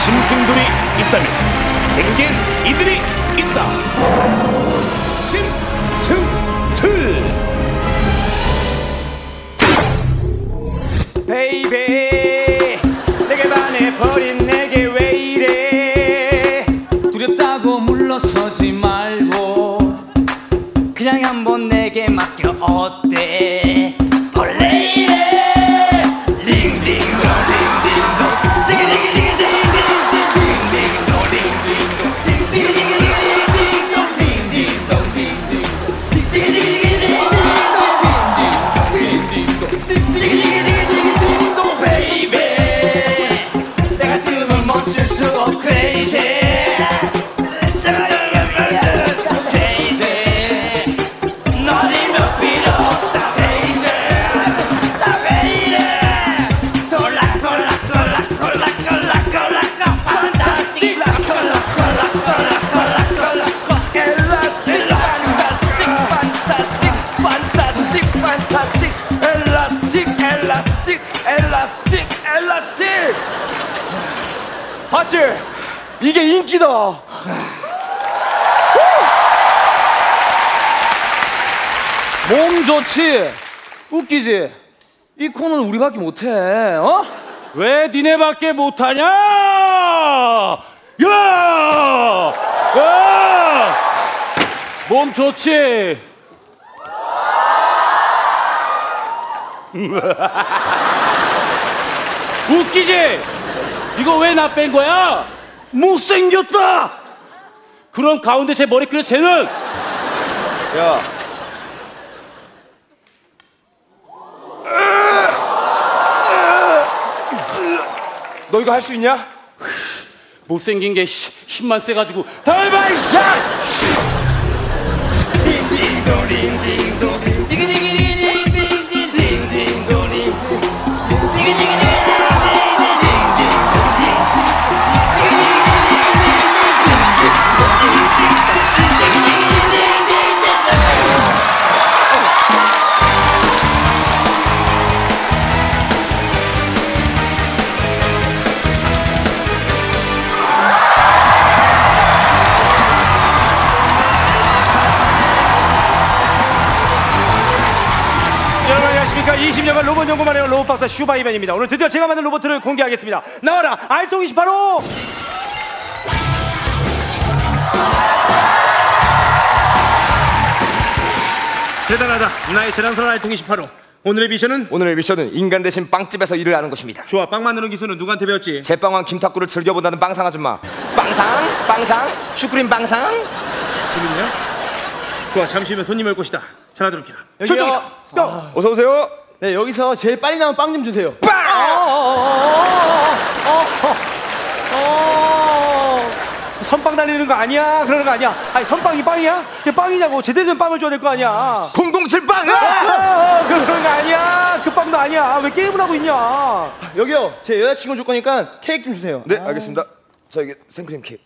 짐승들이 있다면 대국엔 이들이 있다. 짐승들! 베이베 내게 반해 버린 몸 좋지 웃기지 이 코는 우리밖에 못해 어? 왜 니네밖에 못하냐? 야! 야! 몸 좋지? 웃기지? 이거 왜 나 뺀 거야? 못생겼다! 그럼 가운데 제 머리끈 쟤는 야. 너 이거 할 수 있냐? 못생긴 게 씨, 힘만 세가지고! 이 야! 박사 슈바이맨입니다 오늘 드디어 제가 만든 로봇을 공개하겠습니다 나와라 알통 28호 대단하다 나의 자랑스러운 알통 28호 오늘의 미션은 오늘의 미션은 인간 대신 빵집에서 일을 하는 것입니다. 좋아 빵 만드는 기술은 누구한테 배웠지? 제빵왕 김탁구를 즐겨본다는 빵상 아줌마. 빵상? 빵상? 슈크림 빵상? 재밌냐? 좋아 잠시 후면 손님을 올 것이다 전화 여기요. 뿅! 어서 오세요. 네 여기서 제일 빨리 나온 빵 좀 주세요. 선빵 달리는 거 아니야 그러는 거 아니야 아니 선빵이 빵이야? 이게 빵이냐고 제대로 된 빵을 줘야 될 거 아니야 007 빵! 아, 아, 그런 거 아니야. 그 빵도 아니야. 왜 게임을 하고 있냐? 여기요. 제 여자친구 줄 거니까 케이크 좀 주세요. 네, 알겠습니다. 자, 여기 생크림 케이크.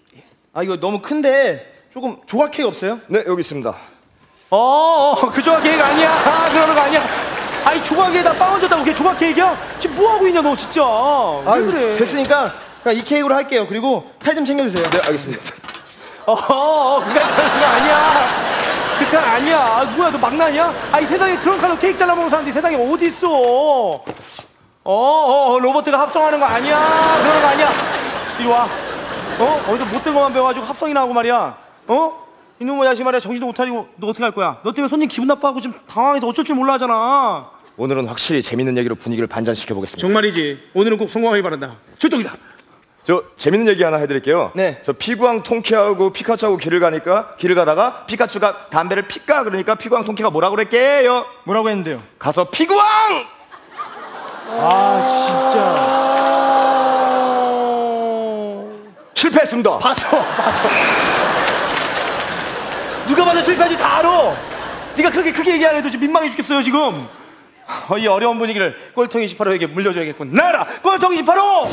아 이거 너무 큰데 조금 조각 케이크 없어요? 네, 여기 있습니다. 어, 어, 그 조각 케이크 아니야. 아, 그러는 거 아니야. 아니 조각에다 빵 얹었다고 그게 조각 케이크야? 지금 뭐 하고 있냐 너 진짜? 왜 아유, 그래? 됐으니까 그냥 이 케이크로 할게요. 그리고 칼좀 챙겨주세요. 네, 알겠습니다. 어, 어, 그게 그런 거 아니야. 그거 아니야. 아, 뭐야 너 막나냐? 아이 세상에 그런 칼로 케이크 잘라 먹는 사람들이 세상에 어디 있어? 어, 어, 어, 로봇가 합성하는 거 아니야. 그러는 거 아니야. 이리 와. 어? 어디서 못된 것만 배워가지고 합성이나 하고 말이야. 어? 이놈의 자식 말이야 정신도 못 차리고 너 어떻게 할 거야? 너 때문에 손님 기분 나빠하고 지금 당황해서 어쩔 줄 몰라 하잖아. 오늘은 확실히 재밌는 얘기로 분위기를 반전시켜 보겠습니다. 정말이지. 오늘은 꼭 성공하기 바란다. 출동이다. 저 재밌는 얘기 하나 해드릴게요. 네. 저 피구왕 통키하고 피카츄하고 길을 가니까 길을 가다가 피카츄가 담배를 피까 그러니까 피구왕 통키가 뭐라 그랬게요? 뭐라고 했는데요? 가서 피구왕! 실패했습니다. 봤어, 봤어. 누가 봐도 실패하지 다 알아. 네가 그렇게 크게 얘기 안 해도 지금 민망해 죽겠어요 지금. 어, 이 어려운 분위기를 꼴통 28호에게 물려줘야겠군. 나라 꼴통 28호.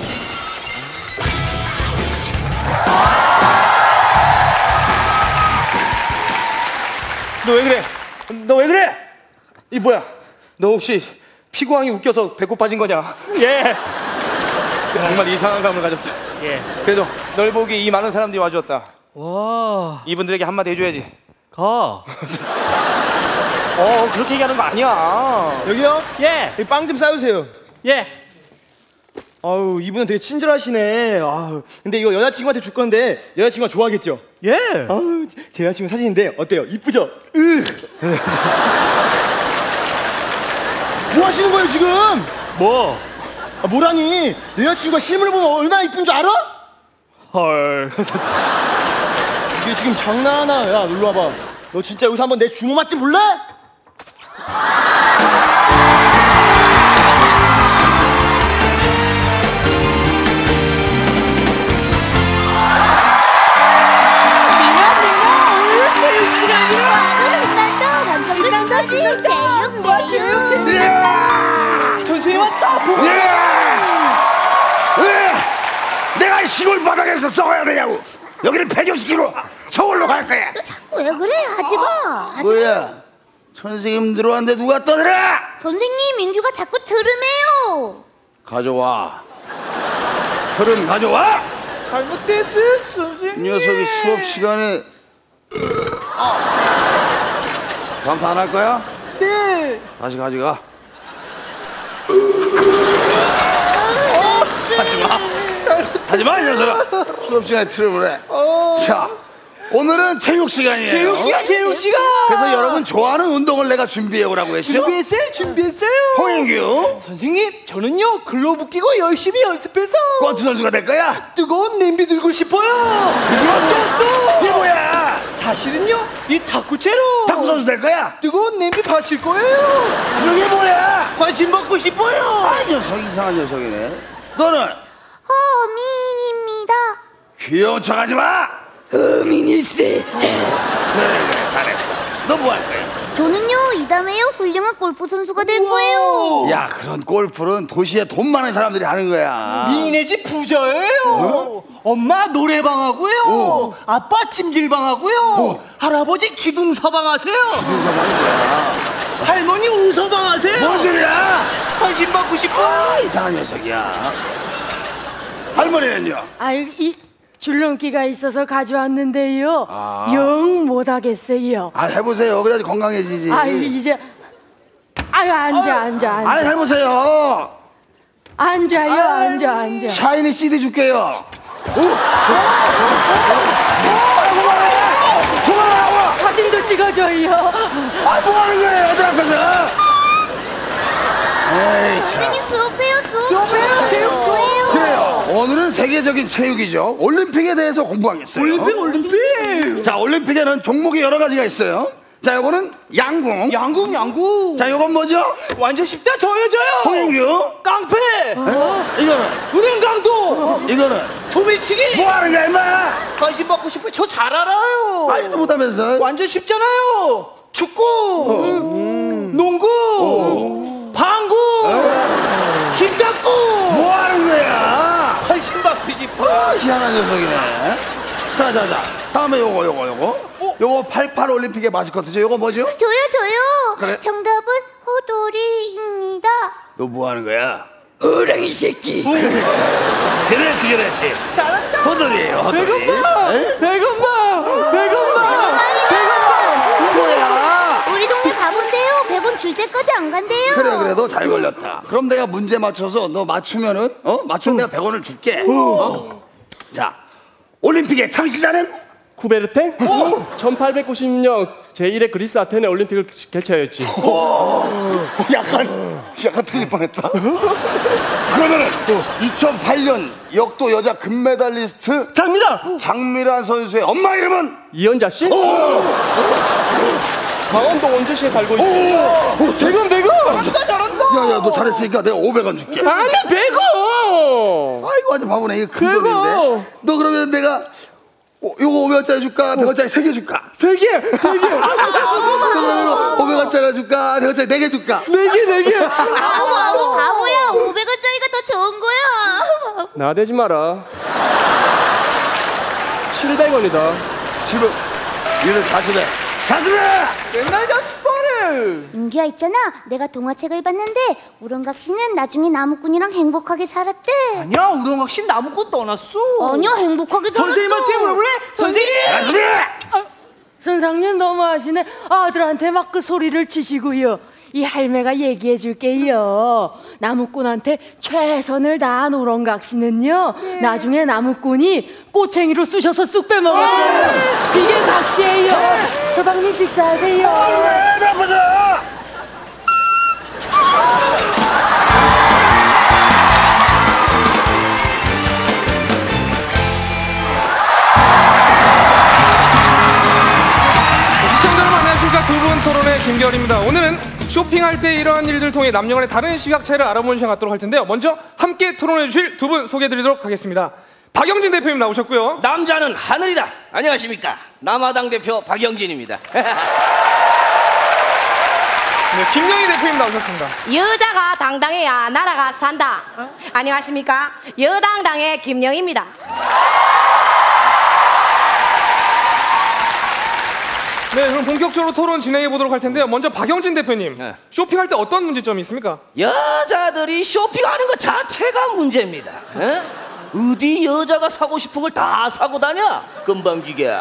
너 왜 그래? 너 왜 그래? 이 뭐야? 너 혹시 피구왕이 웃겨서 배꼽 빠진 거냐? 예. 정말 이상한 감을 가졌다. 예. 그래도 널 보기 이 많은 사람들이 와주었다. 와, 이분들에게 한마디 해줘야지. 가. 어, 그렇게 얘기하는 거 아니야. 여기요? 예, 빵좀 싸주세요. 예. 아우 이분은 되게 친절하시네. 아우 근데 이거 여자친구한테 줄 건데 여자친구가 좋아하겠죠? 예. 아우 제 여자친구 사진인데 어때요? 이쁘죠? 으. 뭐 하시는 거예요 지금? 뭐? 아, 뭐라니? 내 여자친구가 실물을 보면 얼마나 이쁜 줄 알아? 헐. 이게 지금 장난하나? 야 놀러 와봐. 너 진짜 여기서 한번 내 주모 맛좀 볼래? 신난다 신난다 제육 제육 선생님 왔다. 왜 내가 시골 바닥에서 썩어야 되냐고. 여기를 폐교시키고 서울로 갈 거야. 왜 그래 하지마 하지 뭐야 선생님 들어왔는데 누가 떠들어? 선생님 민규가 자꾸 들으매요. 가져와. 틀은 가져와. 잘못됐어요 선생님. 이 녀석이 수업 시간에. 감타 안 할 거야? 네. 다시 가져가. 하지마. 이 녀석아. 수업 시간에 틀을 해. 자 오늘은 체육 시간이에요 재욱 씨가 재욱 씨가. 그래서 여러분 좋아하는 운동을 내가 준비해 오라고 했죠? 준비했어요 준비했어요. 홍인규 선생님 저는요 글로브 끼고 열심히 연습해서 권투 선수가 될 거야? 뜨거운 냄비 들고 싶어요. 뭐야? 또 사실은요 이 탁구채로 탁구 선수 될 거야? 뜨거운 냄비 받칠 거예요. 그게 뭐야? 관심 받고 싶어요. 아 녀석 이상한 녀석이네 너는 허민입니다 귀여운 척하지 마 허민일세 그래 그래 잘했어 너 뭐 할 거야? 저는요 이 다음에요 훌륭한 골프 선수가 될 거예요 야 그런 골프는 도시에 돈 많은 사람들이 하는 거야 미인의 집 부자예요. 엄마 노래방 하고요. 아빠 찜질방 하고요. 할아버지 기둥 서방 하세요. 무슨 거야? 할머니 우서방 하세요. 뭔 소리야? 관심 받고 싶어. 아, 이상한 녀석이야 할머니는요? 아유 이 줄넘기가 있어서 가져왔는데요. 영 못하겠어요. 아 해보세요. 그래야지 건강해지지. 아유 이제 아유 앉아 앉아 앉아. 아니 해보세요. 앉아요 앉아 앉아. 샤이니 CD 줄게요. 사진도 찍어줘요. 아 뭐 하는 거예요? 애들 앞에서? 에이 참 오늘은 세계적인 체육이죠. 올림픽에 대해서 공부하겠어요. 올림픽 올림픽. 자, 올림픽에는 종목이 여러 가지가 있어요. 자, 요거는 양궁. 양궁 양궁. 자, 요건 뭐죠? 완전 쉽다 저여져요. 홍인규. 깡패. 이거는 은행 강도. 이거는 도매치기. 뭐 하는 거야, 임마? 관심 받고 싶어요. 저 잘 알아요. 알지도 못하면서. 완전 쉽잖아요. 축구, 농구, 방구, 김탁구. 뭐 하는 거야? 관심 받고 싶어. 아, 희한한 녀석이네. 자, 자, 자. 다음에 요거, 요거, 요거. 요거 88 올림픽의 마스코트죠. 요거 뭐죠? 저요 저요 그래. 정답은 호돌이입니다 너 뭐 하는 거야? 어랑이 새끼. 그렇지. 그렇지, 그렇지. 잘한다. 호돌이에요, 호돌이. 배고파 에? 배고파 배고파. 뭐야? 우리 동네 바본데요 100원 줄 때까지 안 간대요. 그래 그래 너잘 걸렸다. 그럼 내가 문제 맞춰서 너 맞추면은 어? 맞추면 내가 100원을 줄게. 어? 자 올림픽의 창시자는? 쿠베르탱? 1890년 제1회 그리스 아테네 올림픽을 개최하였지. 약간 약간 틀릴 뻔했다. 그러면은 2008년 역도 여자 금메달리스트 장미다! 장미란 선수의 엄마 이름은? 이연자 씨? 강원도 원주시에 살고 있고. 대금 대금 잘한다 잘한다 야야 너 잘했으니까 내가 500원 줄게 아니, 배고! 아이고 아주 바보네 이거 큰! 돈인데 너 그러면 내가 어, 요거 500원짜리 줄까 100원짜리 3개 줄까 세 개! 세 개! 너 그러면 500원짜리 줄까 100원짜리 4개 줄까 네 개, 네 개! 아무 아무 바보야 500원짜리가 더 좋은 거야 나대지 마라. 700원이다. 지금 얘들 자수해 자수해 맨날 자습하네. 인규야 있잖아. 내가 동화책을 봤는데 우렁각 씨는 나중에 나무꾼이랑 행복하게 살았대. 아니야 우렁각 씨 나무꾼 떠났어. 아니야 행복하게 살았어. 선생님한테 물어볼래? 선생님. 선생님 너무하시네. 아들한테 막 그 소리를 치시고요. 이 할매가 얘기해 줄게요. 나무꾼한테 최선을 다한 우렁각 씨는요. 나중에 나무꾼이 꼬챙이로 쑤셔서 쑥 빼먹었어요. 이게 각시예요. 서방님 식사하세요. 왜 나쁘죠? 시청자 여러분 안녕하십니까 두분 토론의 김결입니다 오늘은 쇼핑할 때 이러한 일들 통해 남녀 간의 다른 시각 차이를 알아보는 시간 갖도록 할 텐데요 먼저 함께 토론해 주실 두 분 소개해드리도록 하겠습니다 박영진 대표님 나오셨고요 남자는 하늘이다. 안녕하십니까. 남아당 대표 박영진입니다. 네, 김영희 대표님 나오셨습니다 여자가 당당해야 나라가 산다. 어? 안녕하십니까? 여당당의 김영입니다. 네 그럼 본격적으로 토론 진행해 보도록 할 텐데요 먼저 박영진 대표님 네. 쇼핑할 때 어떤 문제점이 있습니까? 여자들이 쇼핑하는 것 자체가 문제입니다. 에? 어디 여자가 사고 싶은 걸 다 사고 다녀? 금방지게.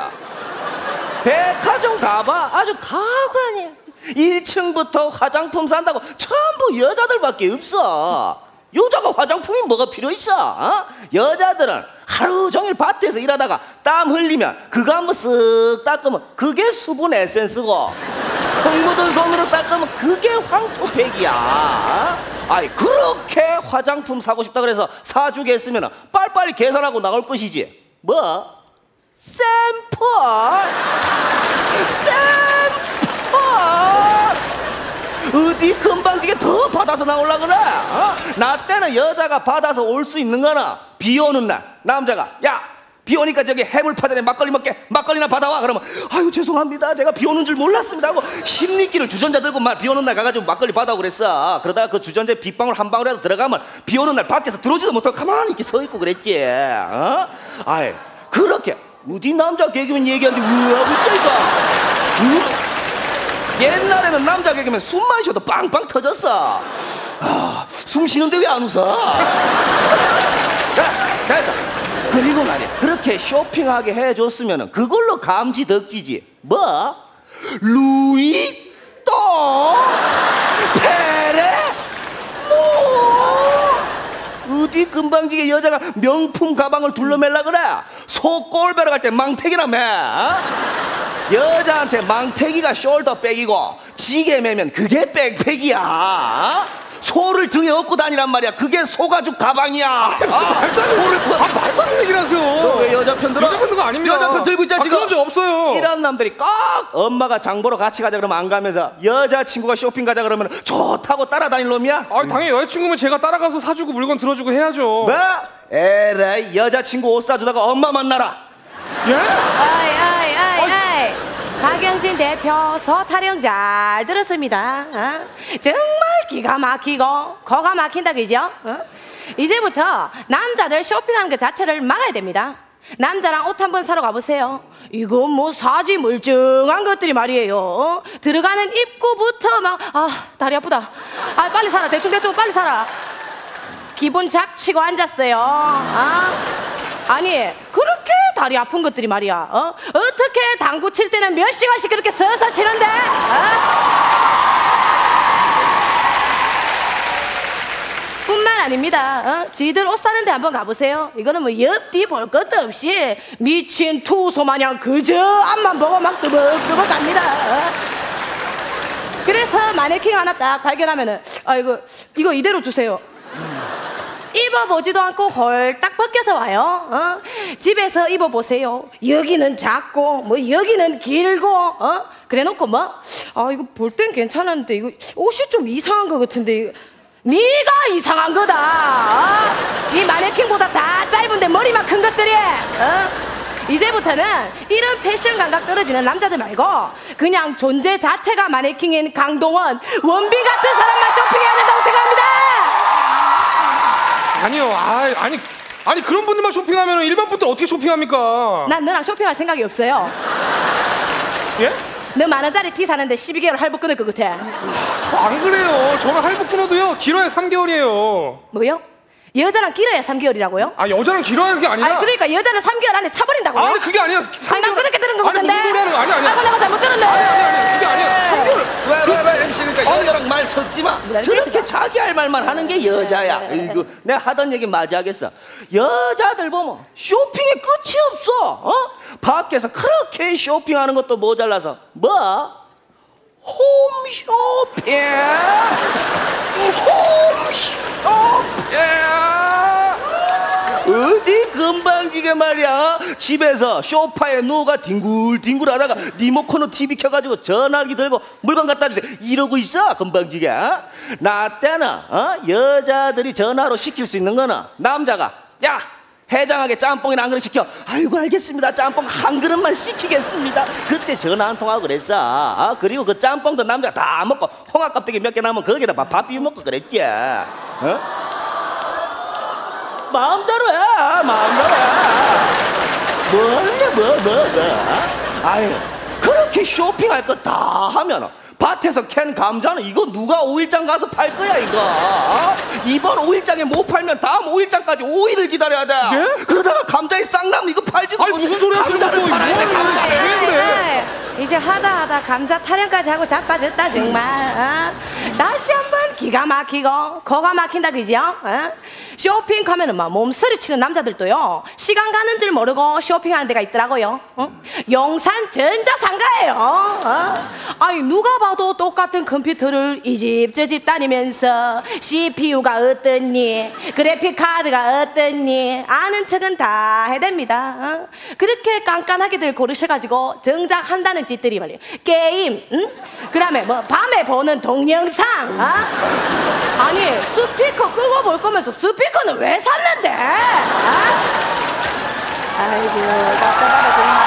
백화점 가봐. 아주 가관이야. 1층부터 화장품 산다고 전부 여자들밖에 없어. 여자가 화장품이 뭐가 필요 있어? 어? 여자들은 하루 종일 밭에서 일하다가 땀 흘리면 그거 한번 쓱 닦으면 그게 수분 에센스고 흙 묻은 손으로 닦으면 그게 황토팩이야. 아이 그렇게 화장품 사고 싶다 그래서 사주겠으면 빨리빨리 계산하고 나올 것이지. 뭐? 샘플? 샘플? 어디 금방지게 더 받아서 나올라 그래? 어? 나 때는 여자가 받아서 올 수 있는 거나 비 오는 날 남자가 야 비 오니까 저기 해물 파전에 막걸리 먹게 막걸리나 받아와. 그러면 아유 죄송합니다. 제가 비 오는 줄 몰랐습니다. 하고 심리기를 주전자 들고 막 비 오는 날 가가지고 막걸리 받아오고 그랬어. 그러다가 그 주전자에 빗방울 한 방울이라도 들어가면 비 오는 날 밖에서 들어오지도 못하고 가만히 이렇게 서 있고 그랬지. 어? 아이 그렇게 어디 남자 개그맨 얘기하는데 우와 웃자니까 응? 옛날에는 남자 개그맨 숨만 쉬어도 빵빵 터졌어. 아, 숨 쉬는데 왜 안 웃어 자, 됐어. 그리고 말이야, 그렇게 쇼핑하게 해줬으면 그걸로 감지 덕지지. 뭐? 루이또 페레 뭐? 어디 건방지게 여자가 명품 가방을 둘러맬라 그래? 소꼴 베러 갈 때 망태기나 매. 어? 여자한테 망태기가 숄더 백이고 지게 매면 그게 백팩이야. 어? 소를 등에 업고 다니란 말이야. 그게 소가죽 가방이야. 아, 소를 아 말도 안 되는 얘기를 하세요 너왜 여자 편 들어? 여자 편 들고 아닙니다 여자 편 들고 있자 아, 지금. 그런 적 없어요 이런 놈들이 꼭 엄마가 장 보러 같이 가자 그러면 안 가면서 여자 친구가 쇼핑 가자 그러면 좋다고 따라다닐 놈이야? 아 당연히 여자 친구면 제가 따라가서 사주고 물건 들어주고 해야죠 뭐? 에라이 여자 친구 옷 사주다가 엄마 만나라. 예? 아이, 아이, 아이, 아이. 박영진 대표 소타령 잘 들었습니다. 어? 정말 기가 막히고 거가 막힌다 그죠? 어? 이제부터 남자들 쇼핑하는 것 자체를 막아야 됩니다. 남자랑 옷 한 번 사러 가보세요. 이건 뭐 사지 멀쩡한 것들이 말이에요. 어? 들어가는 입구부터 막, 아, 다리 아프다. 아, 빨리 사라. 대충대충 빨리 사라. 기분 잡치고 앉았어요. 아? 아니 그렇게 다리 아픈 것들이 말이야. 어? 어떻게 당구 칠 때는 몇 시간씩 그렇게 서서 치는데? 어? 뿐만 아닙니다. 어? 지들 옷 사는데 한번 가보세요. 이거는 뭐 옆뒤 볼 것도 없이 미친 투소 마냥 그저 앞만 보고 막 뜨벅뜨벅 갑니다. 어? 그래서 마네킹 하나 딱 발견하면은 아 이거 이거 이대로 주세요. 입어보지도 않고 홀딱 벗겨서 와요. 어? 집에서 입어보세요. 여기는 작고 뭐 여기는 길고 어? 그래놓고 뭐? 아 이거 볼 땐 괜찮았는데 이거 옷이 좀 이상한 것 같은데 이거. 네가 이상한 거다. 어? 이 마네킹보다 다 짧은데 머리만 큰 것들이. 어? 이제부터는 이런 패션 감각 떨어지는 남자들 말고 그냥 존재 자체가 마네킹인 강동원 원빈 같은 사람만 쇼핑해야 된다고 생각합니다. 아니요 아, 아니 아니 그런 분들만 쇼핑하면 일반 분들 어떻게 쇼핑합니까 난 너랑 쇼핑할 생각이 없어요. 예? 너만 원짜리 티 사는데 12개월 할부 끊을 것 같아. 안 그래요. 저는 할부 끊어도요. 길어야 3개월이에요. 뭐요? 여자랑 길어야 3개월이라고요? 아 여자는 길어야 그게 아니라. 아니 그러니까 여자를 3개월 안에 쳐버린다고요? 아니 그게 아니라. 아니 난 그렇게 들은 거 아니 같은데. 무슨 소리 하는 거 아니야 아니야. 아이고 내가 잘못 들었네. 아니 아니 아니 그게 아니야. 3개월. 왜왜왜 MC 그러니까 여자랑 말 섞지 마. 저렇게 자기 할 말만 하는 게 여자야. 이거 내가 하던 얘기 맞이 하겠어. 여자들 보면 쇼핑에 끝이 없어. 어? 밖에서 그렇게 쇼핑하는 것도 모자라서 뭐? 홈쇼핑. 홈쇼핑. 어디 금방지게 말이야 집에서 소파에 누가 뒹굴뒹굴 하다가 리모컨으로 TV 켜가지고 전화기 들고 물건 갖다 주세요 이러고 있어 금방지게 어? 나 때는 어? 여자들이 전화로 시킬 수 있는 거는 남자가 야 해장하게 짬뽕이나 한 그릇 시켜 아이고 알겠습니다 짬뽕 한 그릇만 시키겠습니다 그때 전화 한 통하고 그랬어 어? 그리고 그 짬뽕도 남자가 다 먹고 홍합 껍데기 몇 개 남으면 거기다 밥, 밥 비벼 먹고 그랬지 어? 마음대로 해 마음대로 해. 뭐래 뭐뭐 뭐, 아유 그렇게 쇼핑할 거 다 하면 밭에서 캔 감자는 이거 누가 오일장 가서 팔 거야 이거 어? 이번 오일장에 못 팔면 다음 오일장까지 오일을 기다려야 돼 그러다가 감자에 싹 나면 이거 팔지도 아니, 못해. 무슨 소리 하시는 감자를 거예요? 팔아야 돼 감자를 왜 그래? 이제 하다 하다 감자 타령까지 하고 자빠졌다 정말 어? 다시 한번 기가 막히고 거가 막힌다 그죠? 어? 쇼핑 가면은 막 몸서리 치는 남자들도요 시간 가는 줄 모르고 쇼핑하는 데가 있더라고요 어? 용산 전자상가예요 어? 아니 누가 봐도 똑같은 컴퓨터를 이 집 저 집 다니면서 CPU가 어떻니 그래픽 카드가 어떻니 아는 척은 다 해댑니다 어? 그렇게 깐깐하게들 고르셔가지고 정작 한다는 짓들이 말이에요 게임 응? 그 다음에 뭐 밤에 보는 동영상 어? 아니 스피커 끄고 볼 거면서 스피커는 왜 샀는데 어? 아이고 답답하다 정말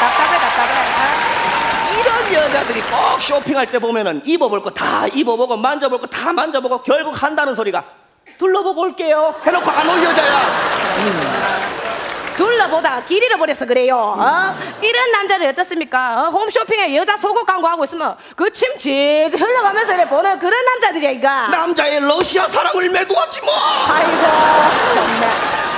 답답해 답답해 어? 이런 여자들이 꼭 쇼핑할 때 보면은 입어볼 거 다 입어보고 만져볼 거 다 만져보고 결국 한다는 소리가 둘러보고 올게요. 해놓고 안 올 여자야 둘러보다가 길 잃어버려서 그래요. 어? 이런 남자들 어떻습니까? 어? 홈쇼핑에 여자 속옷 광고하고 있으면 그침 질질 흘러가면서 이래 보는 그런 남자들이야 이거. 남자의 러시아 사랑을 매도하지 뭐 아이고 정말.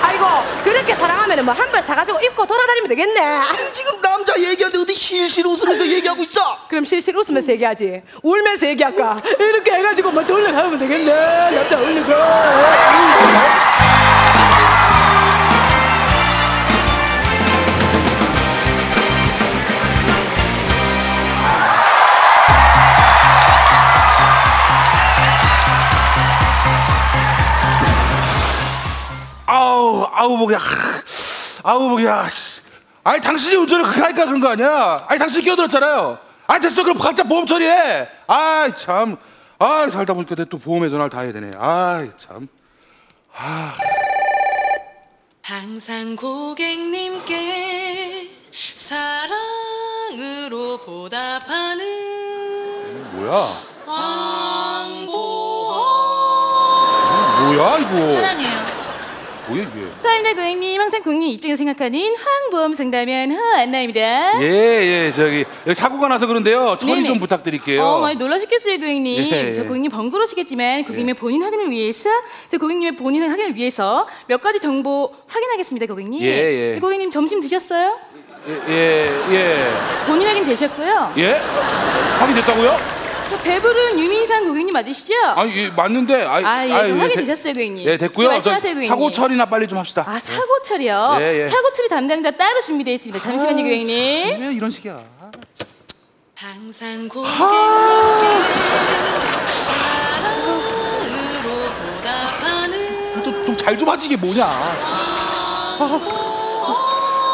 아이고 그렇게 사랑하면 뭐 한 벌 사가지고 입고 돌아다니면 되겠네. 아니 지금 남자 얘기하는데 어디 실실 웃으면서 얘기하고 있어 그럼 실실 웃으면서 얘기하지. 울면서 얘기할까? 이렇게 해가지고 뭐 돌려가면 되겠네. 남자 울리고. 아우 목이야 아우 목이야 씨. 아니 당신이 운전을 그렇게 하니까 그런 거 아니야? 아니 당신이 끼어들었잖아요. 아니 됐어. 그럼 각자 보험 처리해. 아이 참아 살다 보니까 내또 보험에 전화를 다 해야 되네. 아이 참. 항상 고객님께 사랑으로 보답하는 뭐야? 왕보험 뭐야 이거? 사랑해요. 뭐야 이게 사임대 고객님 항상 고객님 입장에서 생각하는 항보험 상담원 허안나입니다. 예 예 저기 여기 사고가 나서 그런데요 처리 네네. 좀 부탁드릴게요 어, 많이 놀라셨겠어요, 고객님. 예, 예. 저 고객님 번거로우시겠지만 고객님의 본인 확인을 위해서 저 고객님의 본인 확인을 위해서 몇 가지 정보 확인하겠습니다, 고객님. 예, 예. 고객님 점심 드셨어요? 예 예 예, 본인 확인 되셨고요. 예? 확인 됐다고요? 또 배부른 유민상 고객님 맞으시죠? 아니 예, 맞는데 아이, 아, 예, 그럼 예, 확인 되셨어요, 고객님. 예 됐고요 네, 말씀하세요, 고객님. 사고 처리나 빨리 좀 합시다 아, 사고 처리요? 예, 예. 사고 처리 담당자 따로 준비되어 있습니다. 잠시만요, 고객님. 왜 이런 식이야 항상 고객님께 사랑으로 보답하는 좀잘좀 하지 이게 뭐냐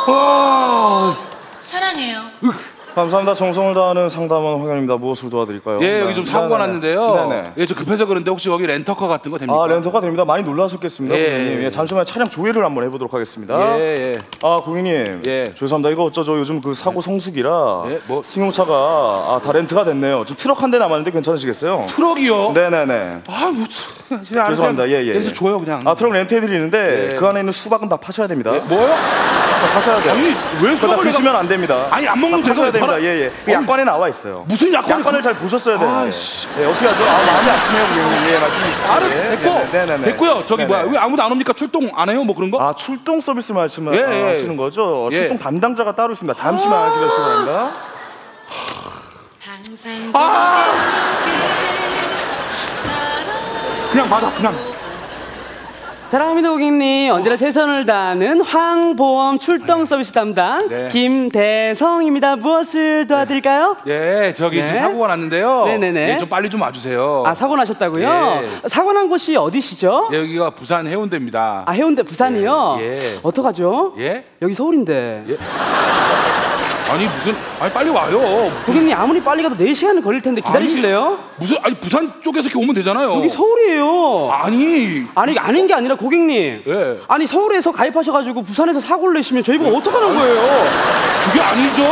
와 사랑해요 감사합니다. 정성을 다하는 상담원 황현희입니다. 무엇을 도와드릴까요? 예, 여기 좀 사고가 네네네. 났는데요. 네네. 예, 저 급해서 그런데 혹시 거기 렌터카 같은 거 됩니까? 아 렌터카 됩니다. 많이 놀라셨겠습니다, 예, 고객님. 예. 예, 잠시만 차량 조회를 한번 해보도록 하겠습니다. 예, 예. 아 고객님, 죄송합니다. 이거 어쩌죠? 요즘 그 사고 성수기라 예, 뭐? 승용차가 아, 다 렌트가 됐네요. 지금 트럭 한 대 남았는데 괜찮으시겠어요? 트럭이요? 네네네. 아, 뭐, 죄송합니다. 예, 예. 그래서 줘요 그냥. 아 트럭 렌트 해 드리는데 예. 그 안에 있는 수박은 다 파셔야 됩니다. 뭐요? 다 파셔야 돼요. 아니 왜다 수박을 드시면 내가- 안 됩니다. 아니 안 먹는 다 파셔야 데가 됩니다. 예예. 그 약관에 나와 있어요. 무슨 약관을 약관을 그- 잘 보셨어야 되는데. 아이씨. 예, 어떻게 하죠? 아 마음이 아프네요, 고객님. 예, 말씀 주시죠. 알았어 예, 됐고 네네, 네네네. 됐고요. 저기 네네. 뭐야 왜 아무도 안 옵니까? 출동 안 해요? 뭐 그런 거? 아 출동 서비스 말씀을 예, 아, 예. 하시는 거죠? 예. 출동 담당자가 따로 있습니다. 잠시만 기다리시기 바랍니다. 항상 아! 그냥 받아 그냥. 사랑합니다 고객님 언제나 최선을 다하는 황보험 출동 서비스 담당 네. 김대성입니다 무엇을 도와드릴까요? 예 저기 네. 지금 사고가 났는데요. 네네네. 예, 좀 빨리 좀 와주세요. 아 사고 나셨다고요? 예. 사고 난 곳이 어디시죠? 예, 여기가 부산 해운대입니다. 아 해운대 부산이요? 예, 예. 어떡하죠? 예? 여기 서울인데 아니 무슨 아니 빨리 와요. 고객님 아무리 빨리 가도 4시간은 걸릴 텐데 기다리실래요? 무슨 아니 부산 쪽에서 이렇게 오면 되잖아요. 여기 서울이에요 아니 아니 아닌 게 아니라 고객님 예. 아니 서울에서 가입하셔가지고 부산에서 사고를 내시면 저희가 어떡하는 거예요? 그게 아니죠.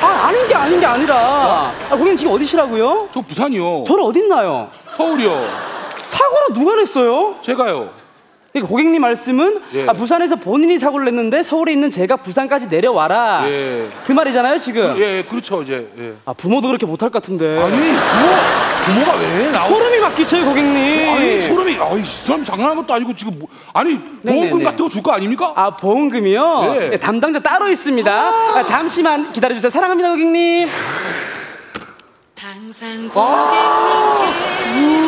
아 아닌 게 아닌 게 아니라 아, 고객님 지금 어디시라고요? 저 부산이요. 저는 어딨나요? 서울이요. 사고는 누가 냈어요? 제가요. 그러니까 고객님 말씀은 예. 아, 부산에서 본인이 사고를 냈는데 서울에 있는 제가 부산까지 내려와라 예. 그 말이잖아요 지금 예, 그렇죠 이제. 예. 아 부모도 그렇게 못할 것 같은데 아니 부모 부모가 왜 나오? 소름이 막 끼쳐요 고객님 아니 소름이 아이 이 사람 장난하는 것도 아니고 지금 뭐, 아니 네네네. 보험금 같은 거 줄 거 아닙니까? 아 보험금이요? 예. 예, 담당자 따로 있습니다 아, 잠시만 기다려주세요 사랑합니다 고객님 항상 아. 고객님께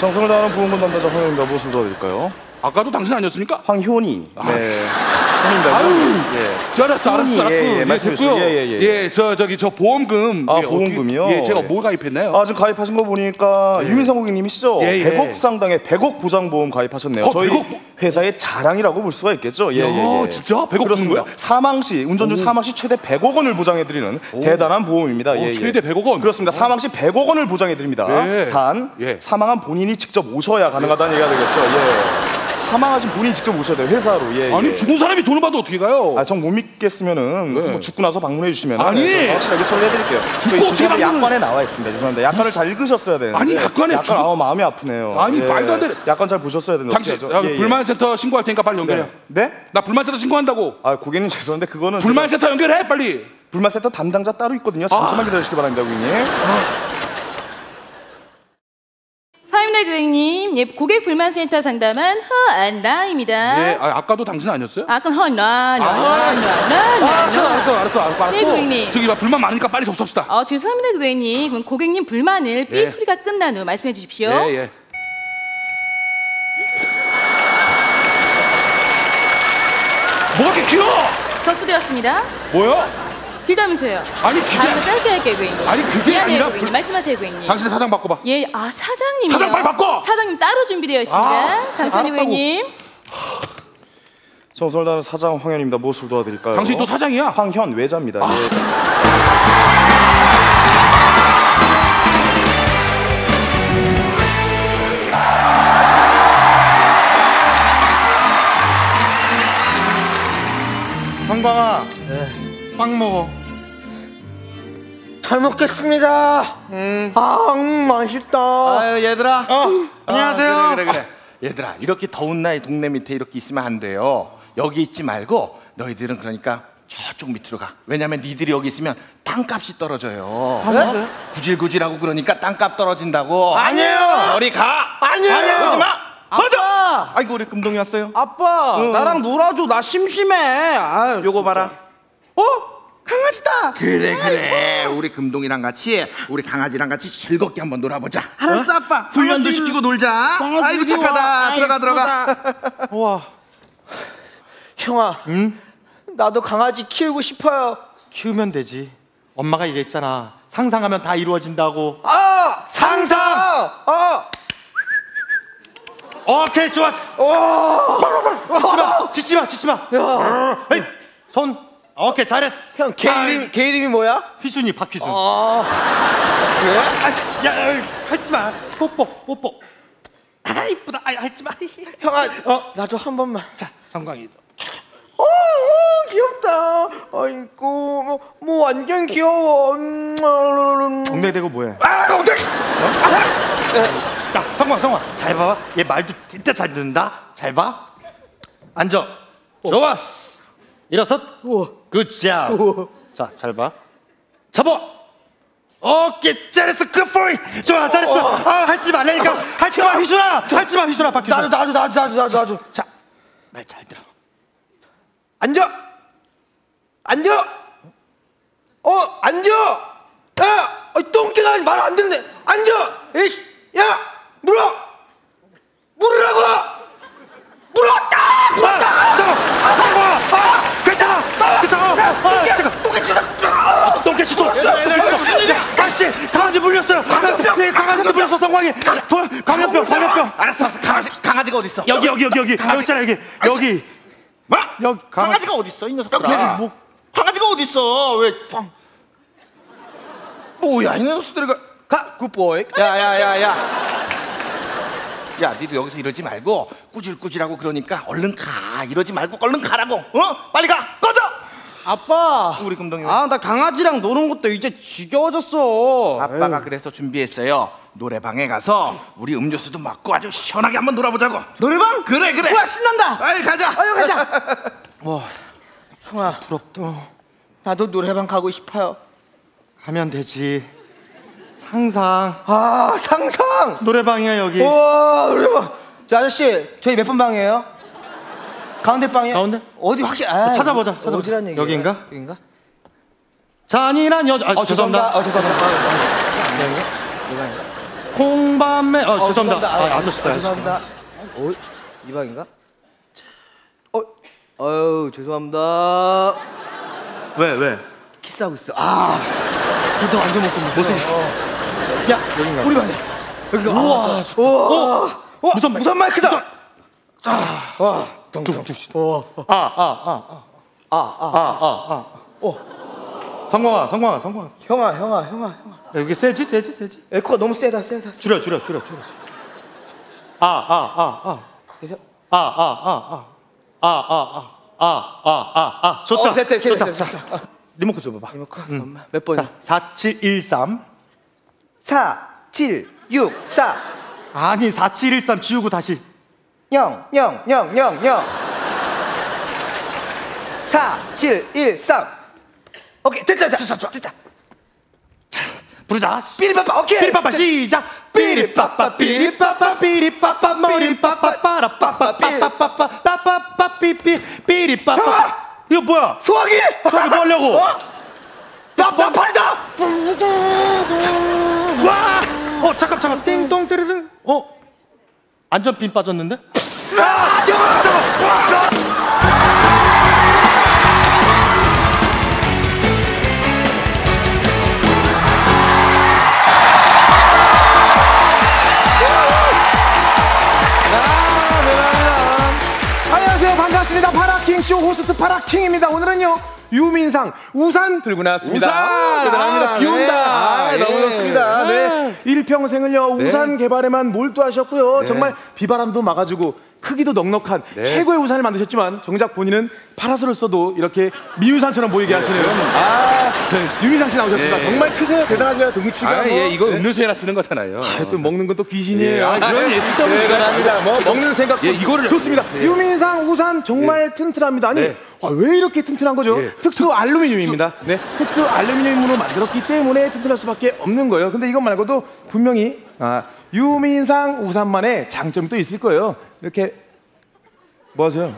정성을 다하는 보험금 담당자 황현입니다. 무엇을 도와드릴까요? 아까도 당신 아니었습니까? 황효니. 아, 네. 씨. 황입니다. 아유. 예. 알았어, 알았어, 예, 알았어. 예, 예, 말씀해 됐고요. 주세요. 예, 예, 예. 예, 저 저기 저 보험금. 아 예, 어떻게- 보험금이요? 예, 제가 뭘 가입했나요? 아 지금 가입하신 거 보니까 유민상 고객님이시죠? 예, 예. 100억 상당의 100억 보장보험 가입하셨네요. 어, 저희 100억 보- 회사의 자랑이라고 볼 수가 있겠죠. 예, 야, 예, 예. 진짜? 100억 주는 그렇습니다. 사망 시 운전 중 사망 시 최대 100억 원을 보장해 드리는 대단한 보험입니다. 오, 예, 예. 최대 100억 원? 그렇습니다. 사망 시 100억 원을 보장해 드립니다. 예. 단 예. 사망한 본인이 직접 오셔야 가능하다는 얘기가 되겠죠. 예. 사망하신 본인이 직접 오셔야 돼요. 회사로. 예, 아니 예. 죽은 사람이 돈을 받아 어떻게 가요? 아, 정못 믿겠으면은 네. 뭐 죽고 나서 방문해 주시면 아니! 확실하게 처리해 드릴게요. 죽고 어떻게 방문을- 약관에 나와 있습니다. 죄송합니다. 약관을 잘 읽으셨어야 되는데. 아니, 약관에 약관 죽- 아우 마음이 아프네요. 아니, 말도 안 되는- 약관 잘 보셨어야 되는데. 당신 어떻게 야, 하죠? 예, 예. 불만센터 신고할 테니까 빨리 연결해. 네. 네? 나 불만센터 신고한다고. 아 고객님 죄송한데 그거는 불만센터 연결해 빨리. 제가- 불만센터 담당자 따로 있거든요. 잠시만 아. 기다리시기 바랍니다, 고객님. 사임날 고객님, 예, 고객 불만센터 상담한 허안나입니다. 예, 아, 아까도 당신 아니었어요? 아까 허나, 나, 나, 아, 나, 나, 나, 알았어, 나. 알았어, 알았어, 알았어. 네, 고객님. 저기 봐, 불만 많으니까 빨리 접수합시다. 어, 죄송합니다, 고객님. 그럼 고객님 불만을 삐 예. 소리가 끝난 후 말씀해 주십시오. 예, 예. 뭐가 이렇게 길어? 접수되었습니다. 뭐야? 길다면서요. 아니, 그게 아니- 짧게 할게요, 고객님. 아니, 그게 미안해요, 아니라 고객님. 불- 말씀하세요, 고객님. 당신 사장 바꿔봐. 예, 아 사장님이요. 사장 빨리 바꿔! 사장님 따로 준비되어 있습니다. 아, 잠시만요, 알았다고. 고객님. 다하는 사장 황현입니다. 무엇을 도와드릴까요? 당신 또 사장이야? 황현 외자입니다. 아. 예. 성광아 빵 먹어 잘 먹겠습니다 아 맛있다 아유 얘들아. 안녕하세요. 아, 그래, 그래 그래. 얘들아 이렇게 더운 날 동네 밑에 이렇게 있으면 안 돼요. 여기 있지 말고 너희들은 그러니까 저쪽 밑으로 가. 왜냐면 니들이 여기 있으면 땅값이 떨어져요. 어? 구질구질하고 그러니까 땅값 떨어진다고. 아니에요. 저리 가. 아니에요. 오지 마. 아빠 아이고 우리 금동이 왔어요. 아빠 나랑 놀아줘 나 심심해 아, 요거 봐라. 어? 강아지다 그래 그래. 우리 금동이랑 같이 우리 강아지랑 같이 즐겁게 한번 놀아보자. 알았어 아빠 훈련도 강아지- 시키고 놀자. 강아지 아이고 착하다. 와. 들어가 아이, 들어가. 와 형아 나도 강아지 키우고 싶어요 키우면 되지. 엄마가 얘기했잖아. 상상하면 다 이루어진다고. 아 상상 아 오케이, 좋았어. 짖지 마, 짖지 마, 짖지 마. 에이, 손. 오케이, 잘했어. 형, 걔 이름, 걔 이름이 뭐야? 휘순이, 박휘순. 아, 그래? 아, 야, 야, 하지 마. 뽀뽀, 뽀뽀. 아, 이쁘다. 아, 하지 마. 형아, 어, 나 좀 한 번만. 자, 성광이. 어, 어, 귀엽다. 아이고, 뭐, 뭐 완전 귀여워. 엉덩이 대고 뭐해? 아, 엉덩이. 야, 성광, 성광. 잘 봐봐. 얘 말도 진짜 잘 듣는다. 잘 봐. 앉아. 좋았어. 일어섰. Good job. 자, 잘 봐. 잡아. 오케이, 잘했어. Good boy. 좋아, 잘했어. 아, 핥지 말라니까. 핥지 마, 휘순아. 핥지 마, 휘순아. 박규 나도 나도 나도 나도 나도 나도. 자, 말 잘 들어. 앉아. 앉아. 어, 앉아. 야, 어, 똥개가 말 안 듣는데. 앉아. 에이씨, 야, 물어. 물으라고. 물었다. 물었다. 아. 아, 괜찮아. 괜찮아. 아, 잠깐. 똥개. 야, 강씨, 강아지 물렸어요. 강아지, 네, 강아지한테 물렸어, 성광이. 도- 강연병, 강연병. 알았어. 강아지, 강아지가 어디 있어? 여기, 여기, 여기, 여기. 여기 있잖아, 여기. 여기. 뭐? 여기 강아지. 강아지가 어디 있어? 이 녀석들아. 뭐- 강아지가 어디 있어? 왜? 팡. 뭐야 이 녀석들이 가. 가, 굿보이. 야야야야. 야, 니도 여기서 이러지 말고 꾸질꾸질하고 그러니까 얼른 가. 이러지 말고 얼른 가라고. 어? 빨리 가. 꺼져. 아빠. 우리 금동이. 아, 나 강아지랑 노는 것도 이제 지겨워졌어. 아빠가 그래서 준비했어요. 노래방에 가서 우리 음료수도 맞고 아주 시원하게 한번 놀아보자고. 노래방? 그래 그래. 우와, 신난다. 아이 가자. 아유, 가자. 와, 성아. 부럽다. 나도 노래방 가고 싶어요. 하면 되지. 상상. 아, 상상. 노래방이야, 여기. 와, 노래방. 저 아저씨, 저희 몇 번 방이에요? 가운데 방이요? 가운데? 어디 확실? 아, 찾아보자, 뭐, 찾아보자. 어디란? 여기인가? 여기인가? 잔인한 여자. 아, 어, 죄송합니다. 죄송합니다. 어, 죄송합니다. 콩밤에. 어, 어, 죄송합니다. 아, 아, 아저씨다, 아저씨. 죄송합니다. 어, 이 방인가? 어, 어유 죄송합니다. 왜, 왜? 키스하고 있어. 아, 둘다 완전 못생겼어. 못생겼어. 야, 여긴가? 우리 방이야. 여기가. 우와, 아, 우와. 우와. 무슨, 무슨 마이크다. 와, 둥둥. 아, 아, 아, 아. 아, 아, 아, 아. 어. 성광아, 성광아, 성광아. 형아, 형아, 형아, 형아. 야, 여기 세지, 세지, 세지. 에코가 너무 세다, 세다. 줄여, 줄여, 줄여, 줄여. 아, 아, 아, 아. 그래서 아, 아, 아, 아. 아, 아, 아. 아, 아, 아, 아. 좋다. 어, 됐다, 됐다, 좋다. 됐다. 자, 리모컨 줘봐봐. 리모컨 잠깐만. 몇 번이야? 4713. 4, 7, 6, 4. 아니, 4713 지우고 다시. 0, 0, 0, 0, 0. 4, 7, 1, 3. 오케이, 됐다, 됐다, 됐다. 됐다. 부르자. 삐리빠빠, 오케이. 삐리빠빠 시작. 삐리빠빠 삐리빠빠 삐리빠빠 머리빠빠 빠라빠빠 빠빠빠빠 빠빠빠 삐삐 삐리빠빠. 이거 뭐야? 소화기! 소화기 뭐 하려고? 빠빠팔이다! 와! 어 잠깐 잠깐 띵동 띠르릉. 어? 안전핀 빠졌는데? 아, 반갑습니다. 파라킹쇼 호스트 파라킹입니다. 오늘은요 유민상 우산 들고 나왔습니다. 우산! 대단합니다. 비 아, 온다. 네. 아, 너무 예. 좋습니다. 네. 일평생을요 우산 개발에만 몰두하셨고요. 정말 비바람도 막아주고 크기도 넉넉한 최고의 우산을 만드셨지만 정작 본인은 파라솔을 써도 이렇게 미우산처럼 보이게 하시는 아 유민상 씨 나오셨습니다 예. 정말 크세요 대단하세요 등치가 아, 뭐. 예, 이거 네. 음료수에나 쓰는 거잖아요. 아, 또 먹는 건 또 귀신이에요. 예. 아, 그런 아, 예습 때문에 대단합니다. 뭐 먹는 생각 예, 이거를- 좋습니다. 예. 유민상 우산 정말 튼튼합니다. 아니 네. 아, 왜 이렇게 튼튼한 거죠? 예. 특수 알루미늄입니다. 네, 특수 알루미늄으로 만들었기 때문에 튼튼할 수밖에 없는 거예요. 근데 이것 말고도 분명히 아, 유민상 우산만의 장점이 또 있을 거예요. 이렇게 뭐 하세요?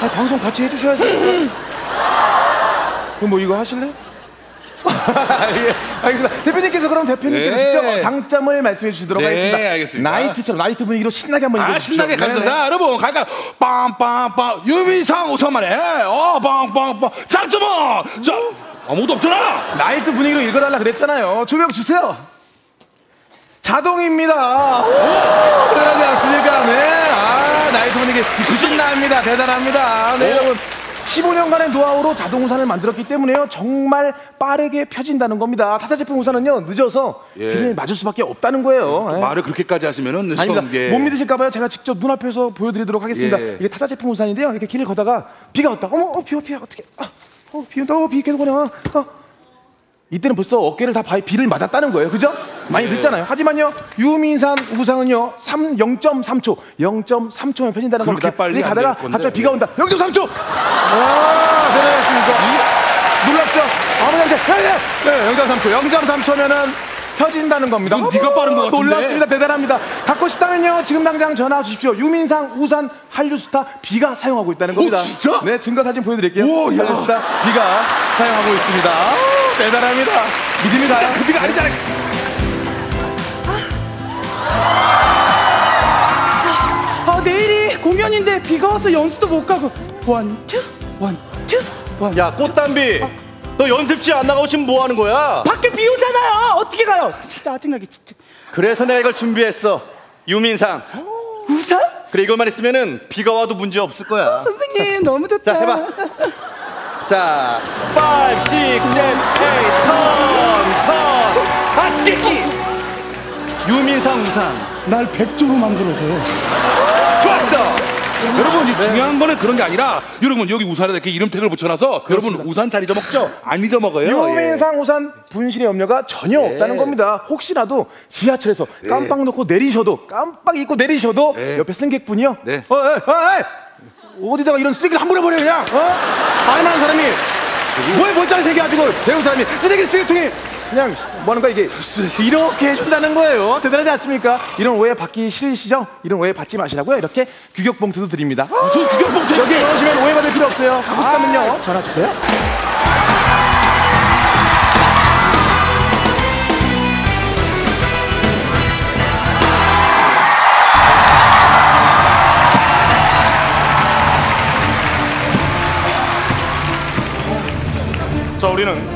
아, 방송 같이 해주셔야죠. 그럼 뭐 이거 하실래요? 예, 알겠습니다. 대표님께서 그럼 대표님께서 네. 직접 장점을 말씀해 주시도록 네, 하겠습니다. 알겠습니다. 나이트처럼 나이트 분위기로 신나게 한번 아 읽어주시죠. 신나게 갑시다 네네. 자 여러분 갈까 빵빵빵 유민상 우선만해 어 빵빵빵 장점은 자 아무도 없잖아 나이트 분위기로 읽어달라 그랬잖아요. 조명 주세요. 자동입니다. 오, 대단하지 않습니까? 네. 아, 나이트 분위기 신납니다. 대단합니다. 네, 여러분. 15년간의 노하우로 자동 우산을 만들었기 때문에요. 정말 빠르게 펴진다는 겁니다. 타사 제품 우산은요, 늦어서 예. 기준이 맞을 수밖에 없다는 거예요. 예. 말을 그렇게까지 하시면은 아닙니다. 좀, 예. 못 믿으실까봐요. 제가 직접 눈앞에서 보여드리도록 하겠습니다. 예. 이게 타사 제품 우산인데요. 이렇게 길을 걷다가 비가 왔다. 어머, 어, 비 와, 비 와. 어떻게? 아, 어, 비 온다. 어, 비 계속 오네. 어, 어. 이때는 벌써 어깨를 다 바위 비를 맞았다는 거예요. 그죠? 많이 네. 늦잖아요. 하지만요, 유민산 우상은요, 3, 0.3초, 0.3초면 펴진다는 그렇게 겁니다. 빨리 안 가다가 될 건데. 갑자기 비가 온다. 0.3초! 아, 대단했습니다. 놀랍죠? 아무한테 네, 0.3초, 0.3초면은 펴진다는 겁니다. 이건 네가 빠른 것 같은데. 놀랍습니다. 대단합니다. 갖고 싶다면요, 지금 당장 전화 주십시오. 유민상 우산 한류스타 비가 사용하고 있다는 겁니다. 진짜? 네, 증거 사진 보여드릴게요. 오, 야. 한류스타 비가 사용하고 있습니다. 아우, 대단합니다. 믿음이 가요. 그 비가 아니잖아. 아 내일이 공연인데 비가 와서 연수도 못 가고 원투 원투 원. 야 꽃담비 너 연습실 안 나가고 지금 뭐 하는 거야? 밖에 비 오잖아요. 어떻게 가요? 진짜 짜증나게 진짜. 그래서 내가 이걸 준비했어 유민상 우산? 그래 이것만 있으면은 비가 와도 문제 없을 거야 선생님 너무 좋다. 자 해봐 자 5, 6, 7, 8 턴, 턴 아스키키 유민상 우상 날 백조로 만들어줘. 좋았어 여러분 이 중요한 거는 그런 게 아니라 여러분 여기 우산에 이렇게 이름 태그를 붙여놔서 여러분 우산 잘 잊어먹죠? 안 잊어먹어요. 예. 유민상 우산 분실의 염려가 전혀 없다는 겁니다. 혹시라도 지하철에서 깜빡 놓고 내리셔도 깜빡 잊고 내리셔도 옆에 승객분이요. 네. 어, 어, 어, 어, 어디다가 이런 쓰레기를 함부로 버려 그냥. 어? 알만한 사람이 뭘 멀쩡히 새겨가지고 배운 사람이 쓰레기 쓰레기통에 그냥 뭐 하는 거야 이게 이렇게 해준다는 거예요. 대단하지 않습니까? 이런 오해 받기 싫으시죠? 이런 오해 받지 마시라고요. 이렇게 규격 봉투도 드립니다. 무슨 규격 봉투 여기 오시면 오해 받을 필요 없어요. 가고 싶다면요 전화 주세요. 자 우리는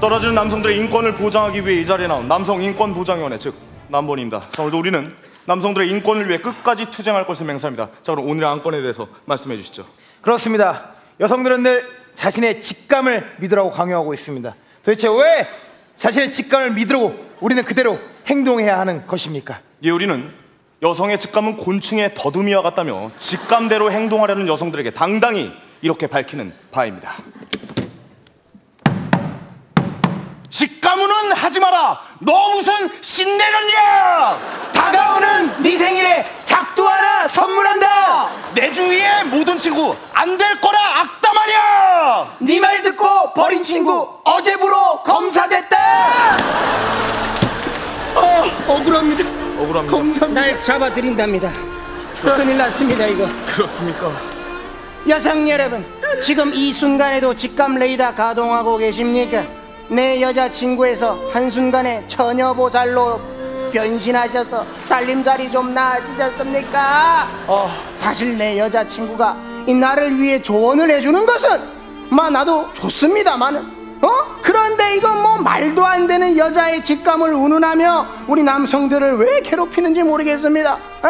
떨어지는 남성들의 인권을 보장하기 위해 이 자리에 나온 남성 인권 보장위원회 즉 남본입니다. 자 오늘도 우리는 남성들의 인권을 위해 끝까지 투쟁할 것을 맹세합니다. 자 그럼 오늘의 안건에 대해서 말씀해 주시죠. 그렇습니다. 여성들은 늘 자신의 직감을 믿으라고 강요하고 있습니다. 도대체 왜 자신의 직감을 믿으라고 우리는 그대로 행동해야 하는 것입니까? 예, 우리는 여성의 직감은 곤충의 더듬이와 같다며 직감대로 행동하려는 여성들에게 당당히 이렇게 밝히는 바입니다. 직감으로는 하지 마라. 너 무슨 신내렸냐? 다가오는 네 생일에 작두 하나 선물한다. 내 주위의 모든 친구 안 될 거라 악담하냐? 네말 듣고 버린 친구 어제부로 검사됐다. 어, 억울합니다. 억울합니다. 검사 날 잡아드린답니다. 큰일 났습니다 이거. 그렇습니까? 여성 여러분, 지금 이 순간에도 직감 레이더 가동하고 계십니까? 내 여자친구에서 한순간에 처녀보살로 변신하셔서 살림살이 좀 나아지셨습니까? 사실 내 여자친구가 이 나를 위해 조언을 해주는 것은 마 나도 좋습니다만은 어? 그런데 이건 뭐 말도 안 되는 여자의 직감을 운운하며 우리 남성들을 왜 괴롭히는지 모르겠습니다 에?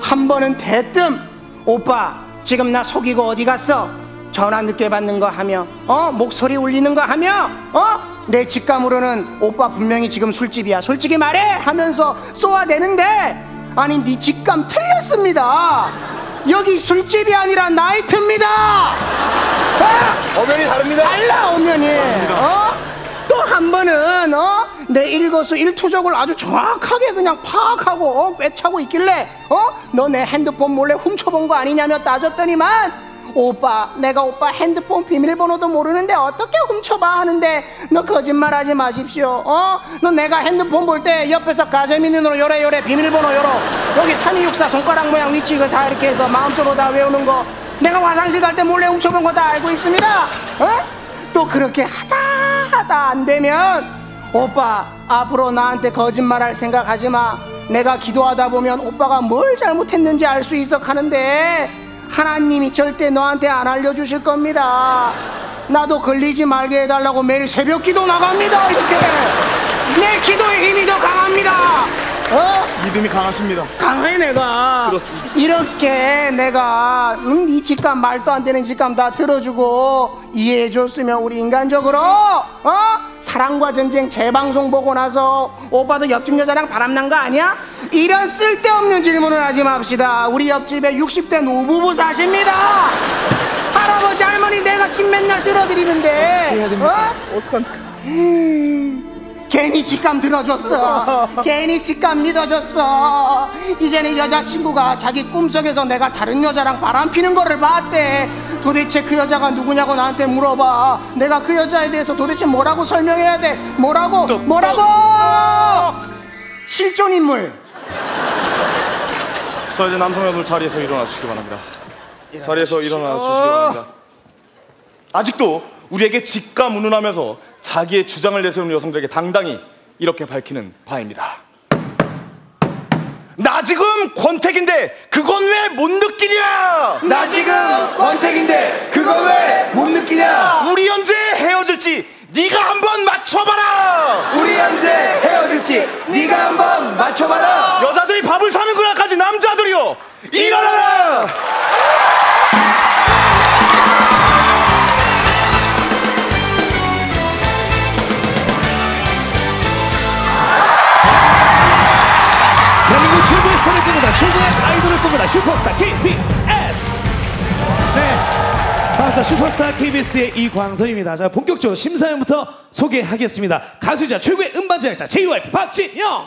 한 번은 대뜸 오빠 지금 나 속이고 어디 갔어? 전화 늦게 받는 거 하며 어 목소리 울리는 거 하며 어 내 직감으로는 오빠 분명히 지금 술집이야 솔직히 말해 하면서 쏘아대는데 아니 네 직감 틀렸습니다 여기 술집이 아니라 나이트입니다 어? 어면이 다릅니다. 달라 오면이 어? 또 한 번은 어? 내 일거수 일투족을 아주 정확하게 그냥 파악하고 어? 꿰차고 있길래 어? 너 내 핸드폰 몰래 훔쳐본 거 아니냐며 따졌더니만 오빠 내가 오빠 핸드폰 비밀번호도 모르는데 어떻게 훔쳐봐 하는데 너 거짓말하지 마십시오. 어? 너 내가 핸드폰 볼 때 옆에서 가재미 눈으로 요래 요래 비밀번호 요러 여기 3264 손가락 모양 위치 이거 다 이렇게 해서 마음속으로 다 외우는 거. 내가 화장실 갈 때 몰래 훔쳐본 거 다 알고 있습니다. 어? 또 그렇게 하다 하다 안 되면 오빠 앞으로 나한테 거짓말할 생각 하지 마. 내가 기도하다 보면 오빠가 뭘 잘못했는지 알 수 있어 하는데 하나님이 절대 너한테 안 알려주실 겁니다. 나도 걸리지 말게 해달라고 매일 새벽 기도 나갑니다. 이렇게. 내 기도의 힘이 더 강합니다 어? 믿음이 강하십니다. 강해 내가 그렇습니다. 이렇게 내가 음, 이 직감 말도 안 되는 직감 다 들어주고 이해해 줬으면 우리 인간적으로 어? 사랑과 전쟁 재방송 보고 나서 오빠도 옆집 여자랑 바람난 거 아니야? 이런 쓸데없는 질문을 하지 맙시다 우리 옆집에 60대 노부부 사십니다 할아버지 할머니 내가 집 맨날 들어드리는데 어? 어떡합니까? 음, 괜히 직감 들어줬어. 괜히 직감 믿어줬어. 이제는 여자친구가 자기 꿈속에서 내가 다른 여자랑 바람 피는 거를 봤대. 도대체 그 여자가 누구냐고 나한테 물어봐. 내가 그 여자에 대해서 도대체 뭐라고 설명해야 돼? 뭐라고? 뭐라고? 실존 인물. 자 이제 남성 여러분 자리에서 일어나 주시기 바랍니다. 자리에서 일어나 주시기 바랍니다. 아직도 우리에게 직감 운운하면서 자기의 주장을 내세우는 여성들에게 당당히 이렇게 밝히는 바입니다. 나 지금 권태기인데 그건 왜 못 느끼냐? 나 지금 권태기인데 그건 왜 못 느끼냐? 우리 언제 헤어질지 네가 한번 맞춰봐라. 우리 언제 헤어질지 네가 한번 맞춰봐라 여자들이 밥을 사는 그날까지 남자들이요 일어나라. 꿈꾸다 슈퍼스타 KBS 네 반갑습니다 슈퍼스타 KBS의 이광선입니다. 자 본격적으로 심사위원부터 소개하겠습니다. 가수이자 최고의 음반 제작자 JYP 박진영.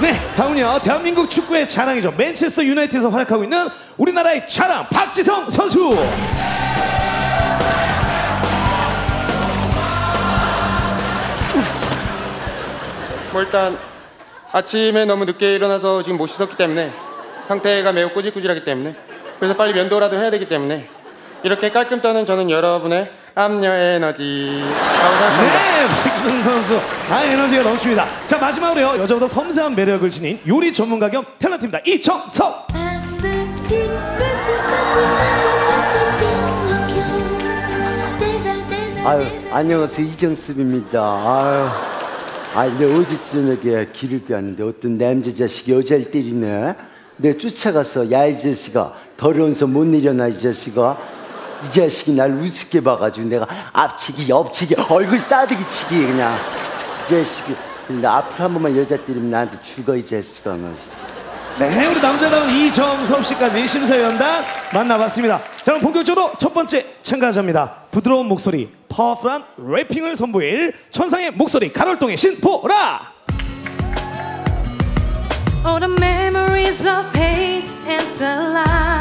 네 다음은요 대한민국 축구의 자랑이죠. 맨체스터 유나이티드에서 활약하고 있는 우리나라의 자랑 박지성 선수 뭐 일단 아침에 너무 늦게 일어나서 지금 못 씻었기 때문에 상태가 매우 꾸질꾸질하기 때문에 그래서 빨리 면도라도 해야 되기 때문에 이렇게 깔끔 떠는 저는 여러분의 암녀 에너지라고 생각합니다. 네, 박지성 선수. 아, 에너지가 넘칩니다. 자, 마지막으로요. 여자보다 섬세한 매력을 지닌 요리 전문가 겸 탤런트입니다. 이정석. 아유 안녕하세요 이정섭입니다. 아유, 아 근데 어제 저녁에 길을 가는데 어떤 남자 자식이 여자를 때리네. 내가 쫓아가서 야 이 자식아 더러운 손못 일어나 이 자식아 이 자식이 날 우습게 봐가지고 내가 앞치기 옆치기 얼굴 싸대기 치기 그냥 이 자식이 근데 앞으로 한 번만 여자 때리면 나한테 죽어 이 자식아 너. 네, 우리 남자다운 이정섭 씨까지 심사위원단 만나봤습니다. 자, 그럼 본격적으로 첫 번째 참가자입니다. 부드러운 목소리, 파워풀한 래핑을 선보일 천상의 목소리, 가롤동의 신보라! All the memories of hate and the lie.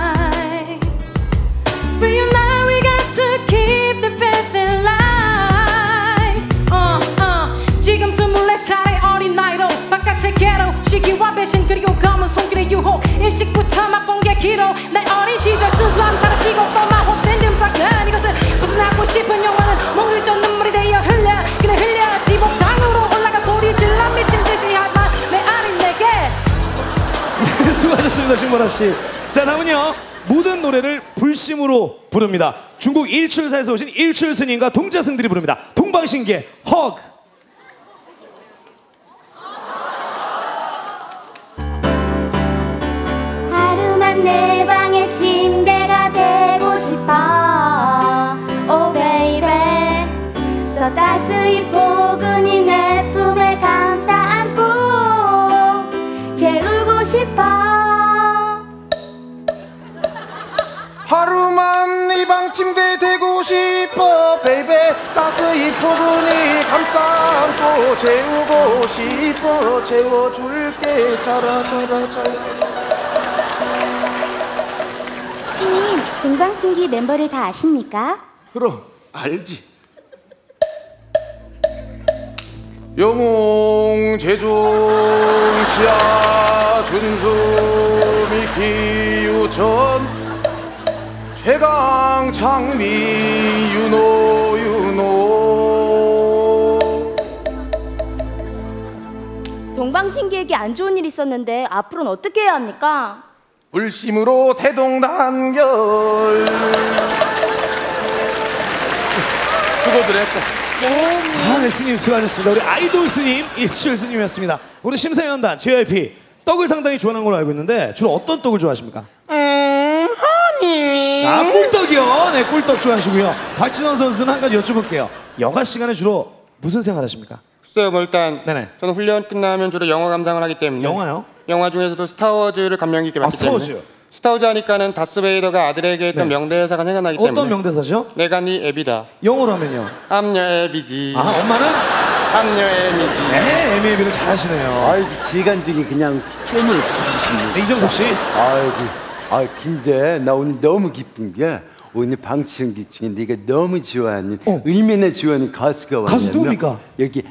시기와 배신 그리고 검은 손길의 유혹 일찍부터 맛본 게 길어 내 어린 시절 순수함 사라지고 또 마법 샌듬 삭은 이것을 벗어나고 싶은 욕망은 몽글이 좀 눈물이 되어 흘려 그냥 흘려 지목상으로 올라가 소리 질러 미친 듯이 하지만 내 아닌 내게 네, 수고하셨습니다, 신보라 씨. 자, 다음은요. 모든 노래를 불심으로 부릅니다. 중국 일출사에서 오신 일출 스님과 동자승들이 부릅니다. 동방신기의 허 내 방의 침대가 되고 싶어. Oh baby. 더 따스히 포근히 내 품에 감싸 안고 재우고 싶어. 하루만 이 방 침대 되고 싶어 baby 따스히 포근히 감싸 안고 재우고 싶어. 재워줄게. 자라 스님 동방신기 멤버를 다 아십니까? 그럼 알지. 영웅 재종 시야 준수 미키 유천 최강 창미 윤호 윤호 동방신기에게 안 좋은 일 있었는데 앞으로는 어떻게 해야 합니까? 불심으로 대동단결 수고들 했다. 아, 네, 스님 수고하셨습니다. 우리 아이돌 스님 일출 스님이었습니다. 우리 심사위원단 JYP 떡을 상당히 좋아하는 걸로 알고 있는데 주로 어떤 떡을 좋아하십니까? 음, 허니. 아 꿀떡이요. 네, 꿀떡 좋아하시고요. 박진원 선수는 한 가지 여쭤볼게요. 여가 시간에 주로 무슨 생활 하십니까? 글쎄요, 뭐 일단 저는 훈련 끝나면 주로 영화 감상을 하기 때문에 영화요? 영화 중에서도 스타워즈를 감명 깊게 아, 봤기 때문에 스타워즈. 스타워즈 하니까는 다스베이더가 아들에게 했던 네. 명대사가 생각나기 때문에 어떤 명대사죠? 내가 네 애비다 영어로 하면요. I'm your 애비지 아 엄마는 I'm your 애미지 네, 에미애비를 잘하시네요. 아이고 질간증이 그냥 깨물 치시네. 이정섭 씨. 아이고, 아 근데 나 오늘 너무 기쁜 게 오늘 방청객 중에 내가 너무 좋아하는 의미나 좋아하는 가수가 어. 가수 누굽니까? 여기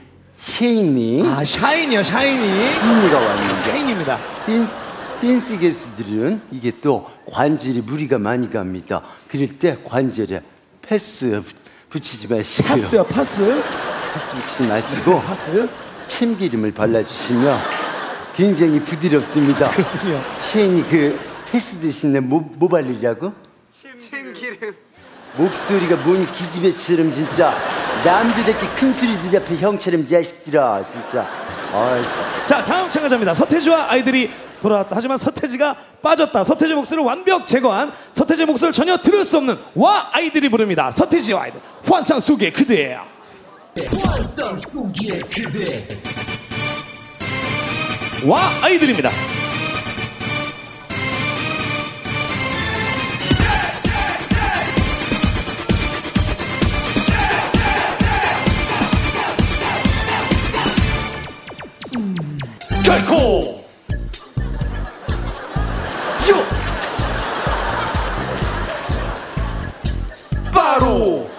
샤이니. 아 샤이니요 샤이니. 샤이니가 왔는데. 샤이니입니다. 댄스 댄스 가수들은 이게 또 관절에 무리가 많이 갑니다. 그럴 때 관절에 패스 부- 붙이지 마시고요. 파스요 파스. 파스 붙이지 마시고 파스. 참기름을 발라주시면 굉장히 부드럽습니다. 그렇군요. 샤이니 그 패스 대신에 뭐, 뭐 바르려고? 참기름. 목소리가 뭔 기집애처럼 진짜 남자답게 큰 소리 대답해 형처럼 자식들아 진짜 아 진짜 자 다음 참가자입니다. 서태지와 아이들이 돌아왔다. 하지만 서태지가 빠졌다. 서태지 목소리를 완벽 제거한 서태지 목소리를 전혀 들을 수 없는 와 아이들이 부릅니다. 서태지와 아이들 환상 속의 그대예요. 환상 속의 그대 와 아이들입니다. 결코. 요. 바로.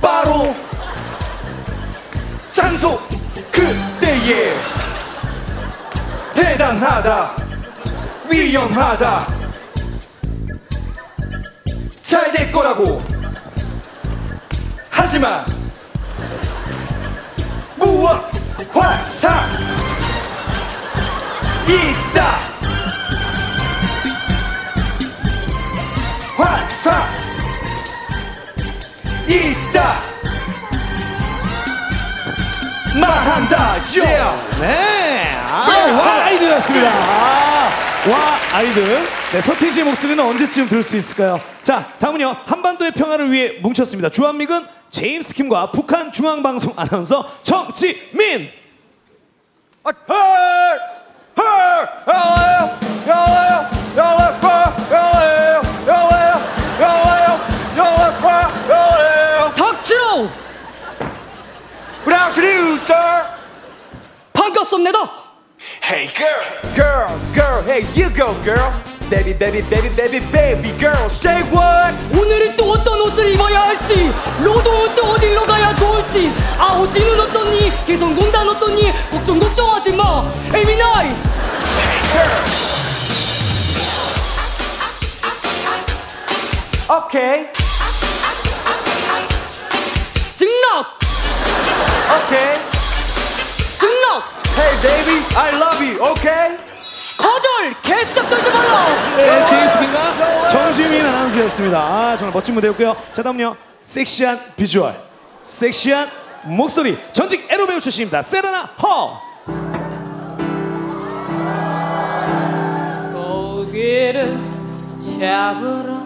바로. 장소 그때의 대단하다. 위험하다. 잘 될 거라고. 하지만 무엇 화상 있다 화상 있다 말한다 요 네, 아, 와 아이들이었습니다. 아, 와 아이들. 네, 서태지의 목소리는 언제쯤 들을 수 있을까요? 자, 다음은요 한반도의 평화를 위해 뭉쳤습니다. 주한미군 제임스 킴과 북한 중앙방송 아나운서 정지민. Good afternoon, sir. 반갑습니다. Hey girl, girl, girl, hey you go girl. Baby, baby, baby, baby, baby girl, say what? 오늘은 또 어떤 옷을 입어야 할지, 로동은 또 어디로 가야 좋을지, 아오지는 어떠니, 개성공단 어떠니, 걱정 걱정하지 마. 에미나 네, 제임스 킴과 정지민 아나운서였습니다. 아, 정말 멋진 무대였고요. 자, 다음은요. 섹시한 비주얼, 섹시한 목소리, 전직 에로 배우 출신입니다. 세라나 허. 고기를 잡으러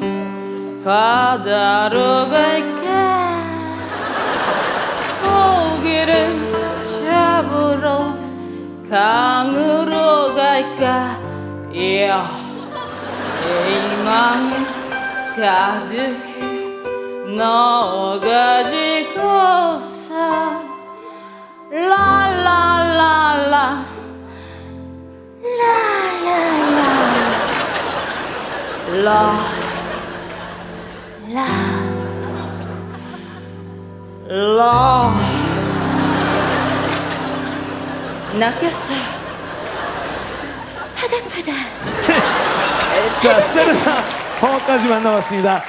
바다로 갈까 고기를 잡으러 강으로 갈까 이야 희망이 가득히 넣어가지고서 라라라라 라 라. 라. 낚였어. 파닥파닥. 자, 세르나 허까지 만나봤습니다.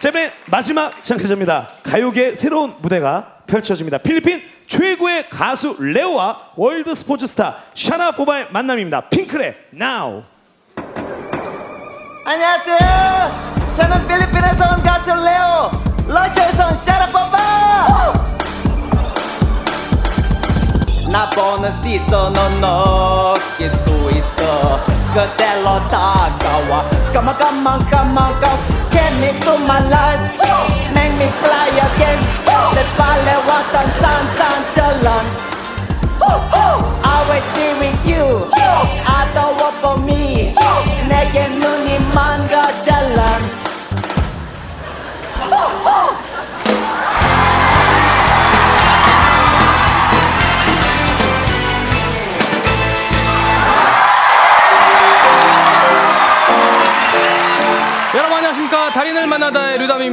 자, 이번에 마지막 참가자입니다. 가요계 새로운 무대가 펼쳐집니다. 필리핀 최고의 가수 레오와 월드 스포츠 스타 샤나 포바의 만남입니다. 핑클의 Now. 안녕하세요. 저는 필리핀에서 온 가수 레오. 러시아에서 온 샤라빠빠. 나 보는 시선은 느낄 수 있어. 그대로 다가와. Come on, come on, come on, go. Get me to my life. Make me fly again. 내 발에 왔던 산산처럼. Always be with you. I don't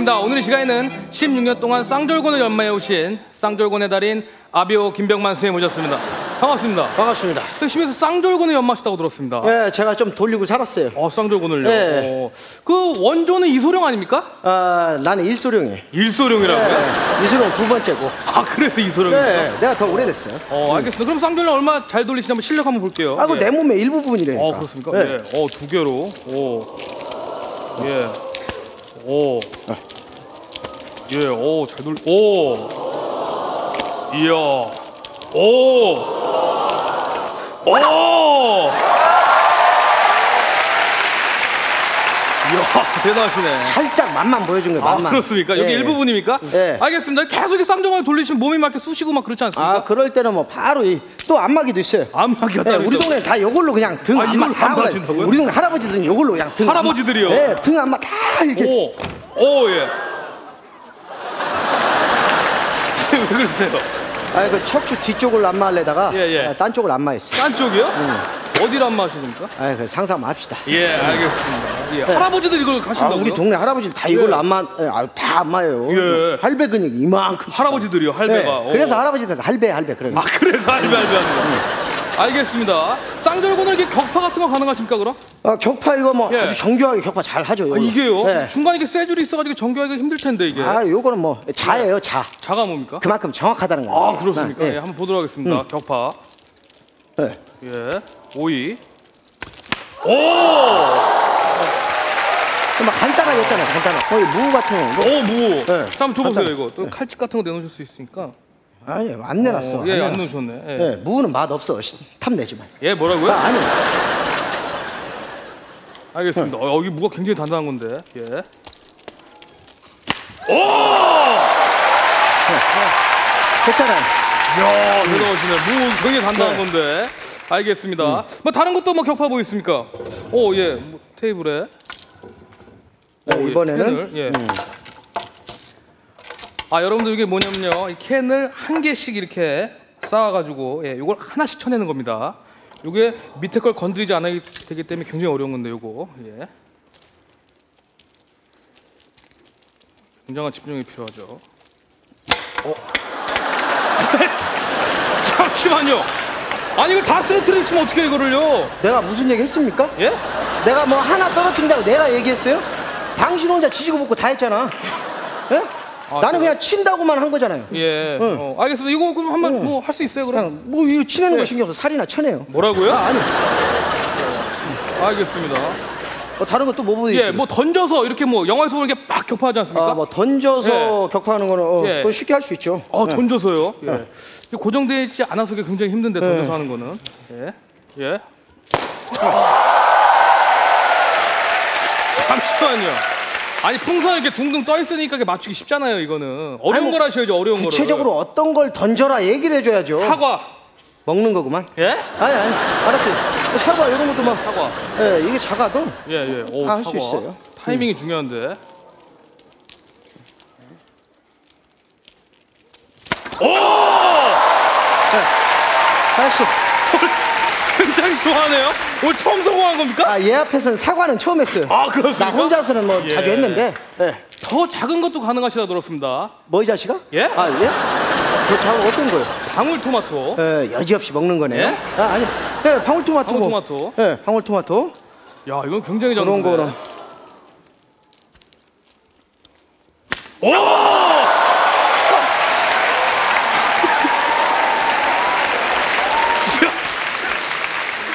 알겠습니다. 오늘 이 시간에는 16년 동안 쌍절곤을 연마해 오신 쌍절곤의 달인 아비오 김병만 선생님 모셨습니다. 반갑습니다. 반갑습니다. 심에서 쌍절곤을 연마하셨다고 들었습니다. 예, 제가 좀 돌리고 살았어요. 어, 쌍절곤을요? 예. 어, 그 원조는 이소룡 아닙니까? 아, 나는 일소룡이에요. 일소룡이라고요? 예, 이소룡 두 번째고. 아, 그래서 이소룡입니까? 예, 내가 더 오래됐어요. 어, 알겠습니다. 그럼 쌍절곤 얼마 잘 돌리시는지 한번 실력 한번 볼게요. 아, 그 예. 내 몸의 일부분이래니까. 어, 그렇습니까? 예. 예. 어, 두 개로. 오. 예. 오. 예, 오, 잘 돌, 오. 이야. 오. 오. 이야, 대단하시네. 살짝 맛만 보여준 거예요, 아, 맛만. 그렇습니까? 여기 예. 일부분입니까? 예. 알겠습니다. 계속 쌍둥이를 돌리시면 몸이 막 이렇게 쑤시고 막 그렇지 않습니까? 아, 그럴 때는 뭐 바로 이, 또 안마기도 있어요. 안마기가 예, 우리? 동네 다 이걸로 그냥 등 아, 안마 이걸로 다 다녀요. 안마하신다고요? 우리 동네 할아버지들은 이걸로 그냥 등 할아버지들이요? 안마, 예, 등 안마 다 이렇게. 오, 오, 예. 왜 그러세요? 아, 그 척추 뒤쪽을 안마하려다가 예, 예. 아, 딴 쪽을 안마했어요. 딴 쪽이요? 어디를 안마하시는 겁니까? 아, 그 상상 합시다. 예, 알겠습니다. 예, 네. 할아버지들 이걸 아, 가신다고요? 우리 동네 할아버지들 다 이걸로 예. 안마, 예, 아, 다 안마해요. 예. 할배 근육 이만큼. 할아버지들이요, 할배가. 어. 그래서 할아버지들 할배 할배 그런. 아, 그래서 할배 할배 하는 거. 알겠습니다. 쌍절곤은 이렇게 격파 같은 거 가능하십니까, 그럼? 아, 격파 이거 뭐 예. 아주 정교하게 격파 잘 하죠. 아. 이게요? 네. 중간에 이렇게 쇠줄이 있어가지고 정교하기 힘들 텐데, 이게. 아, 요거는 뭐 자예요, 자. 자가 뭡니까? 그만큼 정확하다는 거예요. 아, 그렇습니까? 예. 예, 한번 보도록 하겠습니다. 음. 격파. 예. 예. 오이. 오! 막 간단하겠잖아요, 간단한. 거의 무 같은 거. 오, 무. 네. 자, 한번 줘보세요, 이거. 또 칼집 같은 거 내놓으실 수 있으니까. 아니, 안 내놨어. 어, 예, 안 내놨어. 넣으셨네. 예. 예, 무는 맛 없어. 씨, 탐내지 마. 예, 뭐라고요? 아, 아니. 알겠습니다. 어, 여기 무가 굉장히 단단한 건데. 예. 됐잖아요. 이야, 대단하시네. 무 굉장히 단단한 네. 건데. 알겠습니다. 뭐 다른 것도 뭐 격파 뭐 있습니까? 오, 예. 뭐, 테이블에. 네, 오, 예, 이번에는 예. 음. 아, 여러분들 이게 뭐냐면요. 이 캔을 한 개씩 이렇게 쌓아가지고, 예, 요걸 하나씩 쳐내는 겁니다. 요게 밑에 걸 건드리지 않아야 되기 때문에 굉장히 어려운 건데, 요거. 예. 굉장한 집중이 필요하죠. 어? 잠시만요. 아니 이걸 다 쓰러뜨려 있으면 어떻게 이거를요? 내가 무슨 얘기 했습니까? 예? 내가 뭐 하나 떨어뜨린다고 내가 얘기했어요? 당신 혼자 지지고 볶고 다 했잖아. 예? 아, 나는 그냥 친다고만 한 거잖아요. 예. 어, 알겠습니다. 이거 그럼 한번 뭐 할 수 있어요, 그럼? 그냥 뭐 이거 치내는 예. 거 신경 없어 살이나 쳐내요. 뭐라고요? 아, 아니. 알겠습니다. 어, 다른 것도 뭐 보여? 예, 뭐 던져서 이렇게 뭐 영화에서 이렇게 막 격파하지 않습니까? 아, 뭐 던져서 예. 격파하는 거는 어, 예. 그건 쉽게 할 수 있죠. 어, 예. 던져서요. 예. 예. 이게 고정되어 있지 않아서 이게 굉장히 힘든데 예. 던져서 하는 거는. 예. 예. 잠시만요. 아니 풍선 이렇게 둥둥 떠 있으니까 이게 맞추기 쉽잖아요. 이거는 어려운 아니, 뭐걸 하셔야죠. 어려운 거를. 구체적으로 어떤 걸 던져라 얘기를 해줘야죠. 사과. 먹는 거구만. 예? 아니 아니 알았어요. 사과 이런 것도 막 사과. 예, 이게 작아도 예, 예. 오, 아, 할수. 있어요. 타이밍이 중요한데. 오! 할수 굉장히 좋아하네요. 오늘 처음 성공한 겁니까? 아, 얘 앞에서는 사과는 처음 했어요. 아, 그렇습니까? 나 혼자서는 뭐 예. 자주 했는데. 예. 더 작은 것도 가능하시다 들었습니다. 뭐 이 자식아? 예? 아, 예? 그 작은 어떤 거요? 방울토마토. 예, 여지없이 먹는 거네요. 예? 아, 아니. 예, 방울토마토. 뭐. 방울토마토. 예, 방울토마토. 야, 이건 굉장히 그런 작은데. 거는. 오!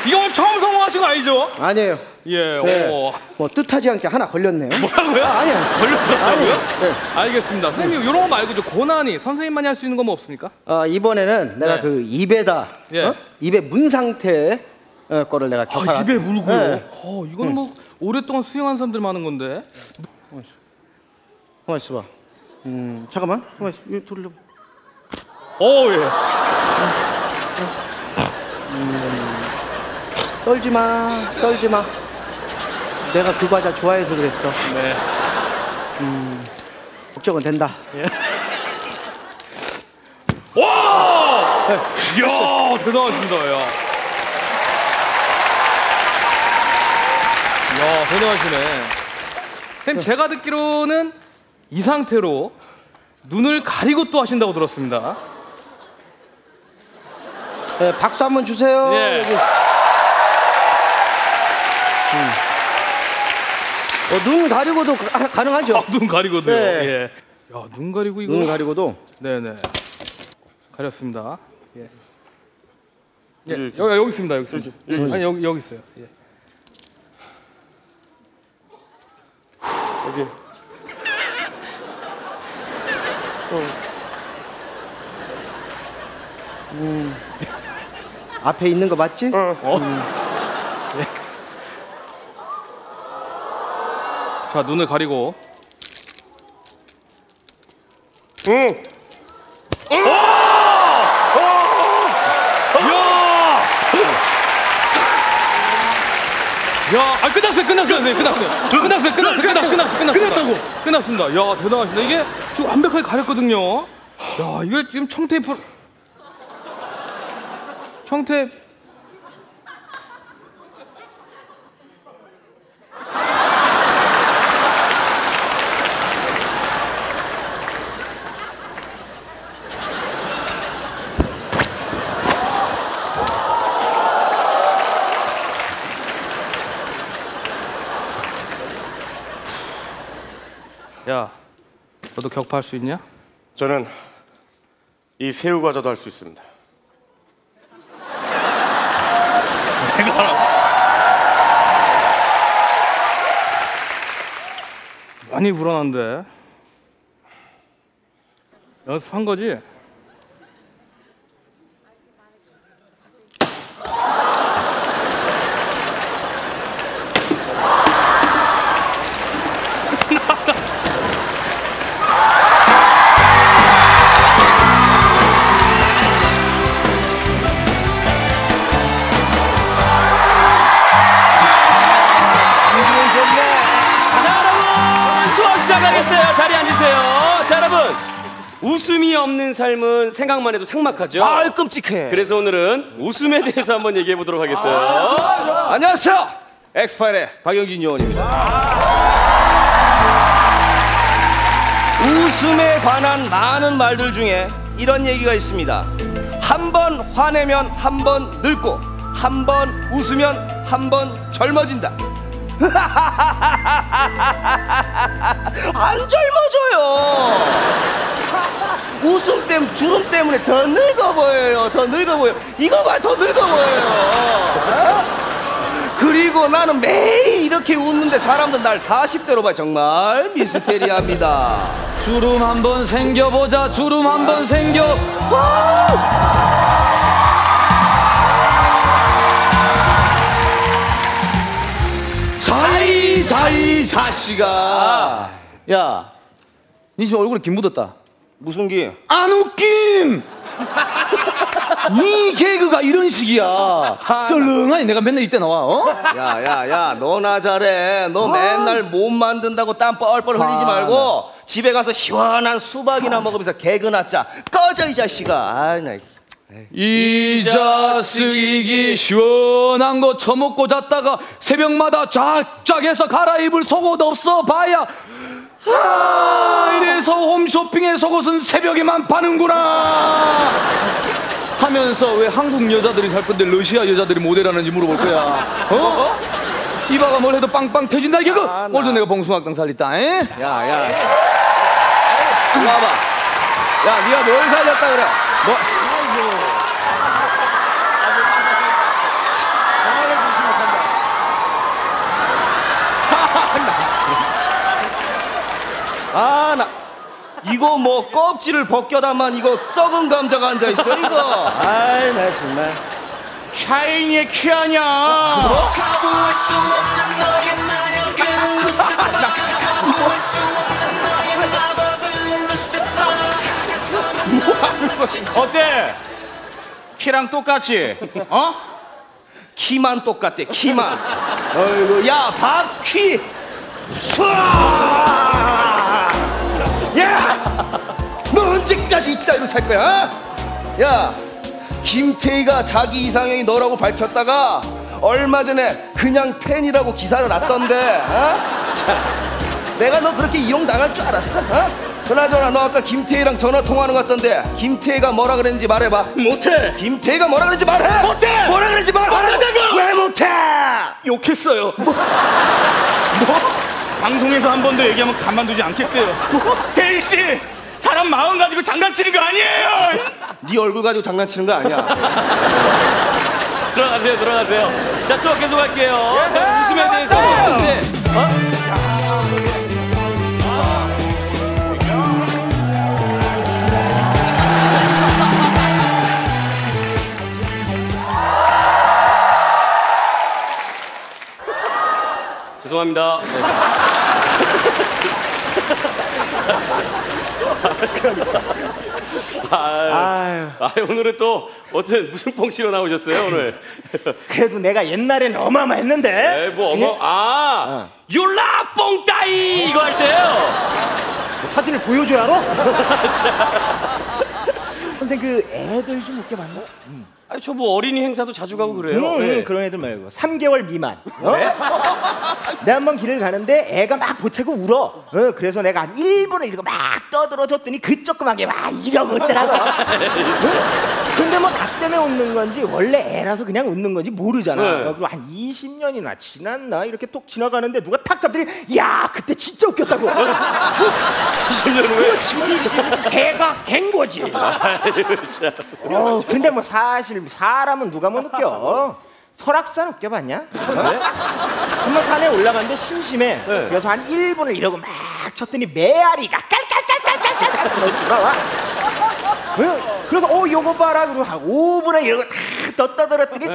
이거 오늘 처음 성공하신 거 아니에요. 예, 네. 오. 뭐 뜻하지 않게 하나 걸렸네요. 뭐라고요? 아, 아니요. 걸렸다고요? 네. 알겠습니다. 선생님, 이런 거 말고 저 고난이 선생님만이 할 수 있는 거 뭐 없습니까? 어, 이번에는 내가 네. 그 입에다 예. 어? 입에 문 상태 어, 거를 내가 격파. 아, 입에 물고요. 네. 어, 이거는 뭐 오랫동안 수행한 사람들 많은 건데. 가만 있어봐. 음, 잠깐만. 가만 있어. 돌려. 오, 예. 떨지 마. 떨지 마. 내가 그 과자 좋아해서 그랬어. 네. 음, 걱정은 된다. 와! 이야, 대단하십니다, 야. 이야, 대단하시네. 선생님, 제가 듣기로는 이 상태로 눈을 가리고 또 하신다고 들었습니다. 네, 박수 한번 주세요. 예. 여기. 어, 눈 가리고도 가, 가능하죠? 아, 눈 가리고도요. 네. 예. 야, 눈 가리고 이거. 눈 가리고도. 네 네. 가렸습니다. 예. 예. 여기 여기 있습니다. 여기 있습니다. 아니 여기 여기 있어요. 예. 여기. 어. 음. 앞에 있는 거 맞지? 어. 음. 자, 눈을 가리고. 응. 야, 아 끝났어요, 끝났어요, 네, 끝났어요, 끝났어요, 끝났어요, 끝났어요, 끝났어요, 끝났다고, 끝났습니다. 야, 대단하십니다. 이게 지금 완벽하게 가렸거든요. 야, 이걸 지금 청테이프, 청테 너도 격파할 수 있냐? 저는 이 새우 과자도 할 수 있습니다. 많이 불안한데. 연습한 거지? 없는 삶은 생각만 해도 삭막하죠? 아 끔찍해. 그래서 오늘은 웃음에 대해서 한번 얘기해 보도록 하겠어요. 안녕하세요. 엑스파일의 박영진 요원입니다. 웃음에 관한 많은 말들 중에 이런 얘기가 있습니다. 한 번 화내면 한 번 늙고 한 번 웃으면 한 번 젊어진다. 안 젊어져요. 웃음 때문에 주름 때문에 더 늙어 보여요. 더 늙어 보여. 이거 봐, 더 늙어 보여요. 어? 그리고 나는 매일 이렇게 웃는데 사람들 날 40대로 봐. 정말 미스테리합니다. 주름 한번 생겨보자 주름 한번 생겨 자이 자이 자식아 야, 니 지금 얼굴에 김 묻었다. 무슨 김? 안 웃김. 니 개그가 이런 식이야. 썰렁하니 내가 맨날 이때 나와. 어? 야, 야, 야, 너나 잘해. 너 맨날 몸 만든다고 땀 뻘뻘 흘리지 아, 말고 집에 가서 시원한 수박이나 먹으면서 개그나 짜. 꺼져 이 자식아. 아, 나. 이 자식이 시원한 거 처먹고 잤다가 새벽마다 쫙쫙 해서 갈아입을 속옷 없어 봐야 아 이래서 홈쇼핑에 속옷은 새벽에만 파는구나 하면서 왜 한국 여자들이 살 건데 러시아 여자들이 모델하는지 물어볼 거야 어? 이봐가 뭘 해도 빵빵 터진다 이거 오늘도 내가 봉숭아깡 살렸다 에? 야, 야. 일로 와봐. 야, 네가 뭘 살렸다 그래? 뭐? 아, 나 이거 뭐 껍질을 벗겨다만 이거 썩은 감자가 앉아 있어 이거. 아이, 나 정말. 샤이니의 마법은 루시퍼 어때? 키랑 똑같이? 어? 키만 똑같대 키만. 어이구, 야 박퀴. 야, 너 언제까지 이따위로 살 거야? 어? 야, 김태희가 자기 이상형이 너라고 밝혔다가 얼마 전에 그냥 팬이라고 기사를 났던데. 어? 자, 내가 너 그렇게 이용 당할 줄 알았어? 어? 그나저나 너 아까 김태희랑 전화 통화하는 것 같던데 김태희가 뭐라 그랬는지 말해봐 못해 김태희가 뭐라 그랬는지 말해 못해 뭐라 그랬는지 말해 못한다고! 왜 못해 욕했어요 뭐? 방송에서 한 번 더 얘기하면 가만두지 않겠대요 태희 씨 사람 마음 가지고 장난치는 거 아니에요 네 얼굴 가지고 장난치는 거 아니야 들어가세요, 들어가세요. 자, 수업 계속 할게요. 자, 웃음에 대해서. 네. 어? 죄송합니다. 아, 아, 오늘은 또 어떤 무슨 뽕씨로 나오셨어요 오늘? 그래도 내가 옛날에는 어마어마했는데. 네, 뭐 어머 아 율라 뽕따이 이거 할 때요. 사진을 보여줘야 알아? 선생 그 애들 좀 웃게 봤나? 아니 저 뭐 어린이 행사도 자주 가고 그래요. 음, 네. 그런 애들 말고 3개월 미만. 어? 내가 한번 길을 가는데 애가 막 보채고 울어. 어, 그래서 내가 한 1분을 이러고 막 떠들어줬더니 그 조그만 게막 이러고 웃더라고. 어? 근데 뭐 나 때문에 웃는 건지 원래 애라서 그냥 웃는 건지 모르잖아. 네. 그리고 한 20년이나 지났나 이렇게 톡 지나가는데 누가 탁 잡더니 야 그때 진짜 웃겼다고. 20년 후에 개가 갠 거지. 어, 근데 뭐 사실 사람은 누가 못 웃겨. 설악산 웃겨봤냐? 어? 한번 산에 올라갔는데 심심해. 그래서 한 1분을 이러고 막 쳤더니 메아리가 깔깔깔깔깔깔 돌아와. 어? 그래서 어 요거 봐라 그러고 한 5분을 이러고 탁 떠떠들었더니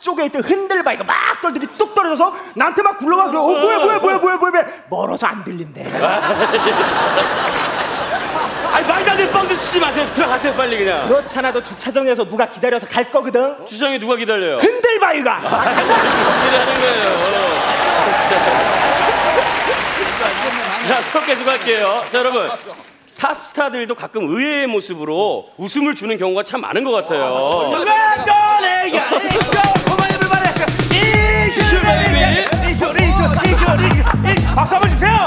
저쪽에 있던 흔들바위가 막 떨더니 뚝 떨어져서 나한테 막 굴러가 그래 어 뭐야 뭐야 뭐야 뭐야 뭐야 멀어서 안 들린대 아니 말도 안 되는 뻥도 쓰지 마세요. 들어가세요 빨리 그냥. 그렇잖아 너 주차장에서 누가 기다려서 갈 거거든 주장에 누가 기다려요? 흔들바위가 소리 하는 거예요. 자 수업 계속 할게요. 자 여러분. 탑스타들도 가끔 의외의 모습으로 웃음을 주는 경우가 참 많은 것 같아요. 박수 한번 주세요.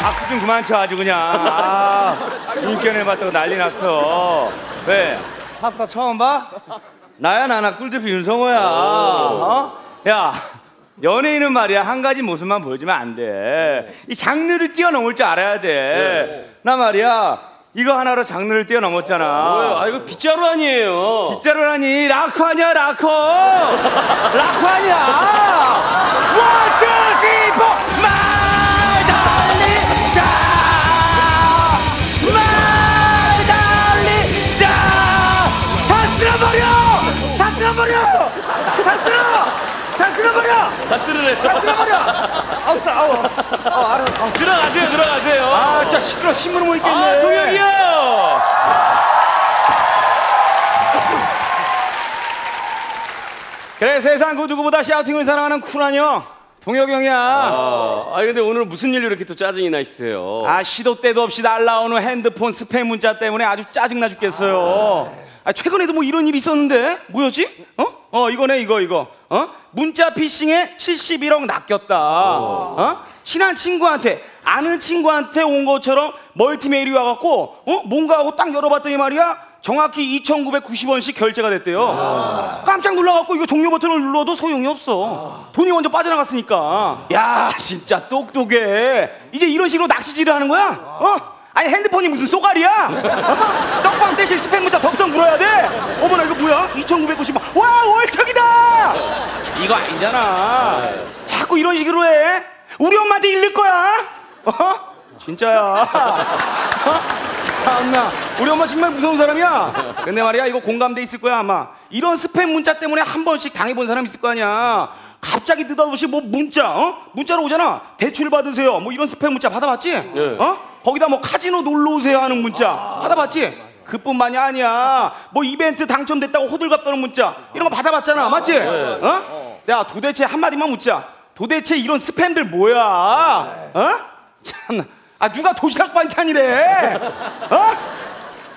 박수 좀 그만 쳐 아주 그냥. 아, 인견을 봤다고 난리 났어. 왜? 탑스타 처음 봐? 나야 나나 꿀대표 윤성호야. 어? 야 연예인은 말이야 한 가지 모습만 보여주면 안 돼 이 장르를 뛰어넘을 줄 알아야 돼 나 말이야 이거 하나로 장르를 뛰어넘었잖아. 뭐예요? 아 이거 빗자루 아니에요. 빗자루라니 라커 아니야 라커. 라커 아니야. One, two, three, four 쓸어버려 다 쓰르네. 다 쓸어버려 없어 아우 없어 어, 알아 어. 들어가세요, 들어가세요. 아 진짜 시끄러 신문을 못 읽겠네 아, 동혁이요. 그래 세상 그 누구보다 샤우팅을 사랑하는 쿨한 형 동혁이 형이야 아, 아니 근데 오늘 무슨 일로 이렇게 또 짜증이 나시세요? 아 시도 때도 없이 날라오는 핸드폰 스팸 문자 때문에 아주 짜증 나 죽겠어요 아 최근에도 뭐 이런 일이 있었는데 뭐였지? 어? 어 이거네 이거 이거 어? 문자 피싱에 71억 낚였다 어? 친한 친구한테 아는 친구한테 온 것처럼 멀티메일이 와갖고 어? 뭔가 하고 딱 열어봤더니 말이야 정확히 2,990원씩 결제가 됐대요 깜짝 놀라갖고 이거 종료 버튼을 눌러도 소용이 없어 돈이 먼저 빠져나갔으니까 야 진짜 똑똑해 이제 이런 식으로 낚시질을 하는 거야? 어? 아니 핸드폰이 무슨 쏘가리야? 어? 떡방 대신 스팸 문자 덥석 물어야 돼? 어머나 이거 뭐야? 2,990원 와 월척이다 이거 아니잖아 자꾸 이런 식으로 해 우리 엄마한테 잃을 거야 어? 진짜야 어? 참나 우리 엄마 정말 무서운 사람이야 근데 말이야 이거 공감돼 있을 거야 아마 이런 스팸 문자 때문에 한 번씩 당해본 사람 있을 거 아니야 갑자기 느닷없이 뭐 문자 어? 문자로 오잖아 대출 받으세요 뭐 이런 스팸 문자 받아봤지? 어? 거기다 뭐 카지노 놀러 오세요 하는 문자 받아봤지? 그뿐만이 아니야 뭐 이벤트 당첨됐다고 호들갑 떠는 문자 이런 거 받아봤잖아 맞지? 어? 야 도대체 한 마디만 묻자 도대체 이런 스팸들 뭐야 어? 참나 아 누가 도시락 반찬이래 어?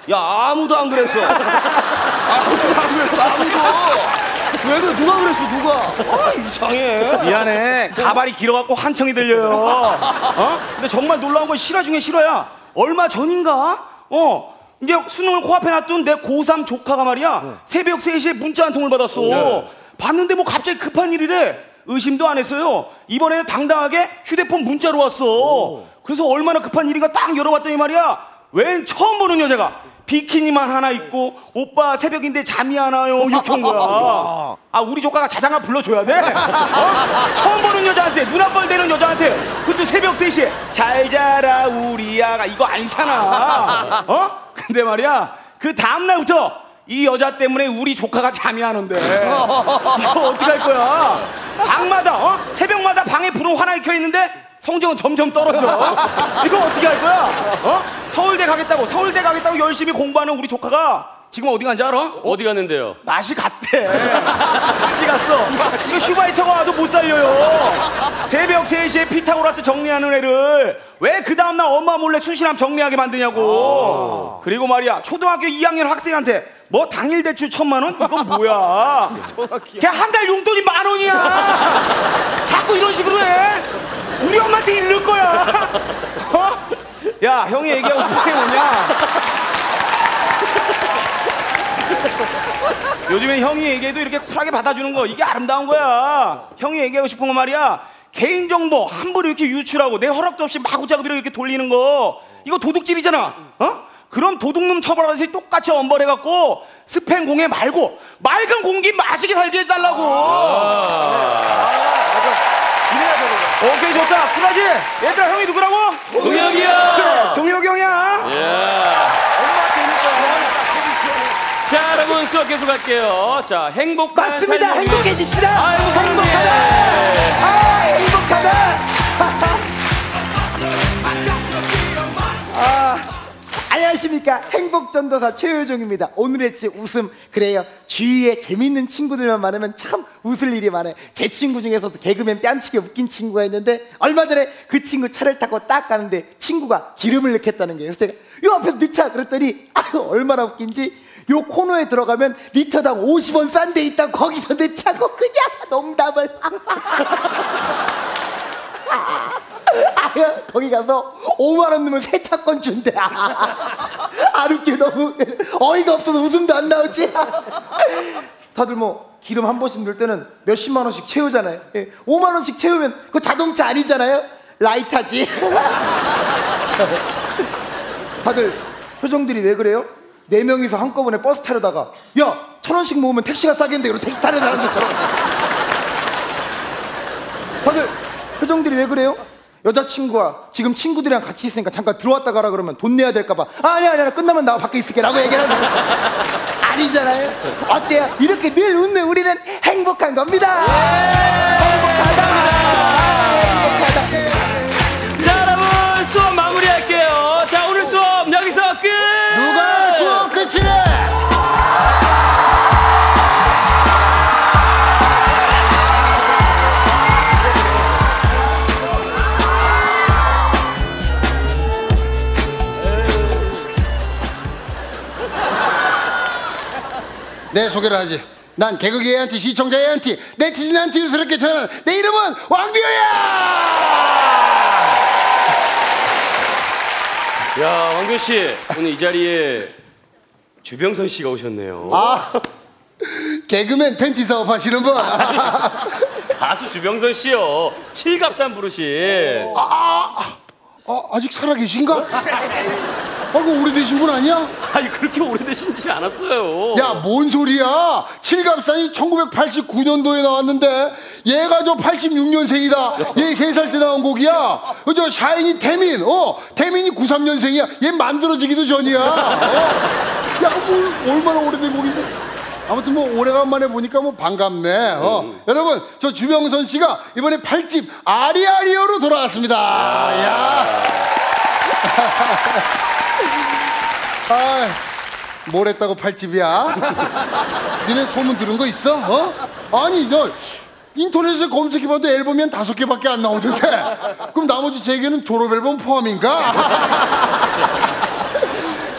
야 아무도 안 그랬어. 아무도 안 그랬어. 아무도. 왜 그래? 누가 그랬어? 누가? 아 이상해. 미안해. 가발이 길어갖고 한청이 들려요. 어? 근데 정말 놀라운 건 실화 중에 실화야. 얼마 전인가? 어. 이제 수능을 코앞에 놔둔 내 고3 조카가 말이야. 새벽 3시에 문자 한 통을 받았어. 네. 봤는데 뭐 갑자기 급한 일이래. 의심도 안 했어요. 이번에는 당당하게 휴대폰 문자로 왔어. 그래서 얼마나 급한 일인가 딱 열어봤더니 말이야. 웬 처음 보는 여자가 비키니만 하나 입고 오빠 새벽인데 잠이 안 와요 이렇게 온 거야. 아 우리 조카가 자장가 불러줘야 돼? 어? 처음 보는 여자한테 눈앞벌 되는 여자한테 그것도 새벽 3시에 잘 자라 우리 아가 이거 아니잖아. 어? 근데 말이야 그 다음날부터 이 여자 때문에 우리 조카가 잠이 안 온대. 이거 어떡할 거야? 방마다 어? 새벽마다 방에 불은 환하게 켜 있는데 성적은 점점 떨어져. 이거 어떻게 할 거야? 어? 서울대 가겠다고 서울대 가겠다고 열심히 공부하는 우리 조카가 지금 어디 간지 알아? 어디 갔는데요? 나시 갔대. 나시 갔어. 이거 슈바이처가 와도 못 살려요. 새벽 3시에 피타고라스 정리하는 애를 왜 그 다음날 엄마 몰래 순신함 정리하게 만드냐고. 그리고 말이야 초등학교 2학년 학생한테 뭐 당일 대출 천만 원? 이건 뭐야? 걔 한 달 용돈이 만 원이야. 자꾸 이런 식으로 해. 우리 엄마한테 잃을 거야. 어? 야 형이 얘기하고 싶은 게 뭐냐? 요즘에 형이 얘기해도 이렇게 쿨하게 받아주는 거 이게 아름다운 거야. 형이 얘기하고 싶은 거 말이야. 개인정보 함부로 이렇게 유출하고 내 허락도 없이 마구잡이로 이렇게 돌리는 거 이거 도둑질이잖아. 어? 그럼 도둑놈 처벌하듯이 똑같이 엄벌해갖고 스팸 공해 말고 맑은 공기 마시게 살게 해달라고. 오케이 좋다. 그러지. 얘들아 형이 누구라고? 동혁이야. 그래, 동혁이 형이야. 자, 여러분 수업 계속 할게요. 자, 행복한 맞습니다. 행복해집시다. 아, 행복하다. 아, 행복하다. 안녕하십니까. 행복전도사 최효종입니다. 오늘의 제 웃음. 그래요. 주위에 재밌는 친구들만 많으면 참 웃을 일이 많아요. 제 친구 중에서도 개그맨 뺨치게 웃긴 친구가 있는데 얼마 전에 그 친구 차를 타고 딱 가는데 친구가 기름을 넣겠다는 거예요. 그래서 제가 요 앞에서 넣자 그랬더니 아유 얼마나 웃긴지 요 코너에 들어가면 리터당 50원 싼 데 있다 거기서 넣자고 그냥 농담을 아유 거기 가서 5만 원 넣으면 세차권 준대. 안 웃겨 너무. 어이가 없어서 웃음도 안 나오지. 다들 뭐 기름 한 번씩 넣을 때는 몇십만 원씩 채우잖아요. 예, 5만 원씩 채우면 그거 자동차 아니잖아요? 라이타지. 다들 표정들이 왜 그래요? 네 명이서 한꺼번에 버스 타려다가 야 천 원씩 모으면 택시가 싸겠는데 이러고 택시 타는 사람들처럼. 다들 표정들이 왜 그래요? 여자친구가 지금 친구들이랑 같이 있으니까 잠깐 들어왔다 가라 그러면 돈 내야 될까봐. 아, 아니야 아니야 끝나면 나 밖에 있을게. 라고 얘기하는 사람 아니잖아요. 어때요? 이렇게 늘 웃는 우리는 행복한 겁니다. 자, 내 소개를 하지. 난 개그계 애한테 시청자 애한테 네티즌한테 유스럽게 태어난 내 이름은 왕비호야. 야, 왕교 씨 오늘 이 자리에 주병선 씨가 오셨네요. 아 개그맨 팬티 사업 하시는 분. 가수 주병선 씨요. 칠갑산 부르신. 아, 아, 아직 살아 계신가? 아, 그 오래되신 분 아니야? 아니 그렇게 오래되신지 않았어요. 야, 뭔 소리야? 칠갑산이 1989년도에 나왔는데 얘가 저 86년생이다. 얘 3살 때 나온 곡이야. 그저 샤이니 태민, 어, 태민이 93년생이야. 얘 만들어지기도 전이야. 어? 야, 뭐 얼마나 오래된 곡인데? 아무튼 뭐 오래간만에 보니까 뭐 반갑네. 어. 여러분, 저 주병선 씨가 이번에 8집 아리아리오로 돌아왔습니다. 야. 아, 뭘 했다고 팔집이야? 니네 소문 들은 거 있어? 어? 아니, 너 인터넷에 검색해봐도 앨범이 한 다섯 개밖에 안 나오던데. 그럼 나머지 세 개는 졸업 앨범 포함인가?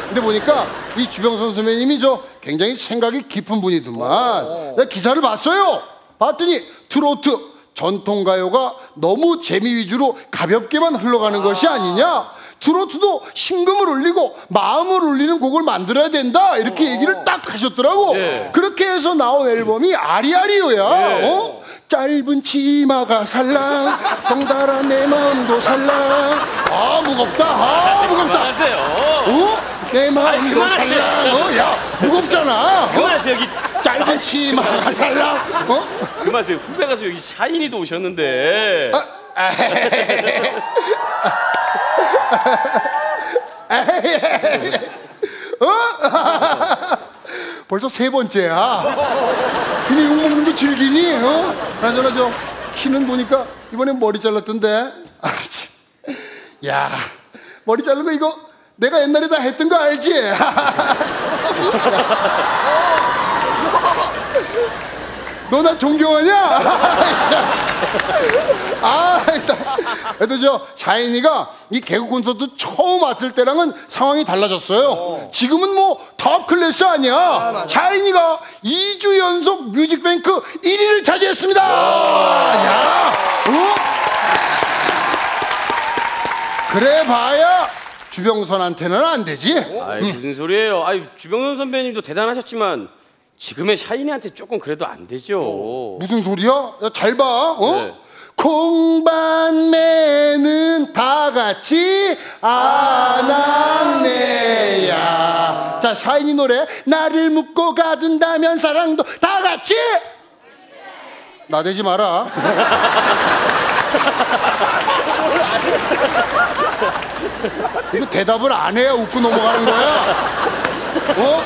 근데 보니까 이 주병선 선배님이 저 굉장히 생각이 깊은 분이더만 내가 기사를 봤어요 봤더니 트로트 전통가요가 너무 재미 위주로 가볍게만 흘러가는 것이 아니냐 트로트도 심금을 울리고 마음을 울리는 곡을 만들어야 된다 이렇게 얘기를 딱 하셨더라고 예. 그렇게 해서 나온 앨범이 아리아리오야 예. 어? 짧은 치마가 살랑 덩달아 내 마음도 살랑 아 무겁다 아 무겁다 그만하세요. 어? 내 아니, 마음도 그만하세요. 살랑 어? 야 무겁잖아 어? 그만하세요 여기 짧은 치마가 살랑 어? 그만하세요 후배 가서 여기 샤이니도 오셨는데 어? 벌써 세 번째야. 근데 욕 먹는 거 즐기니? 어? 그나저나 저 키는 보니까 이번에 머리 잘랐던데. 아, 참. 야, 머리 자른 거 이거 내가 옛날에 다 했던 거 알지? 너 나 존경하냐? 참. 아, 일단. 그래도 저 샤이니가 이 개그 콘서트 처음 왔을 때랑은 상황이 달라졌어요. 지금은 뭐 톱클래스 아니야. 샤이니가 2주 연속 뮤직뱅크 1위를 차지했습니다. 야, 어? 그래 봐야 주병선한테는 안 되지. 아이 무슨 소리예요? 아이 주병선 선배님도 대단하셨지만 지금의 샤이니한테 조금 그래도 안 되죠. 무슨 소리야? 야, 잘 봐. 어? 네. 콩반매는 다 같이 안악내야. 자, 샤이니 노래 나를 묶고 가둔다면 사랑도 다 같이 나대지 마라. 이거 대답을 안 해야 웃고 넘어가는 거야. 어?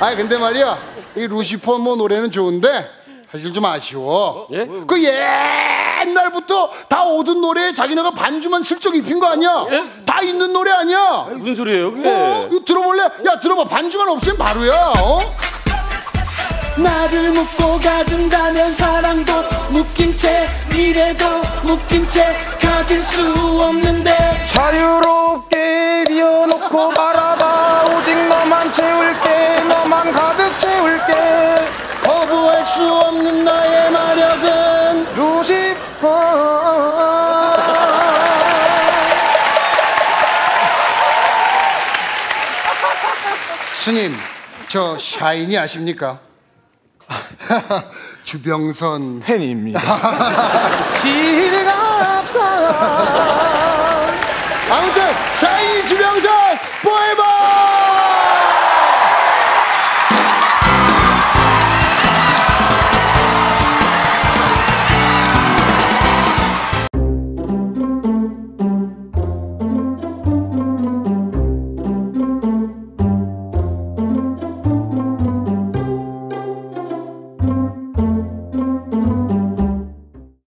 아니 근데 말이야 이 루시퍼 뭐 노래는 좋은데 사실 좀 아쉬워. 그 옛날부터 다 오던 노래에 자기네가 반주만 슬쩍 입힌 거 아니야? 다 있는 노래 아니야? 무슨 소리예요 그게? 어? 이거 들어볼래? 야 들어봐 반주만 없으면 바로야. 어? 나를 묶고 가둔다면 사랑도 묶인 채 미래도 묶인 채 가질 수 없는데. 자유롭게 비워놓고 바라봐. 오직 너만 채울게. 너만 가득 채울게. 거부할 수 없는 나의 마력은 루시퍼. 스님 저 샤이니 아십니까? 주병선. 팬입니다. 지갑사 아무튼 샤이니 주병선 포에버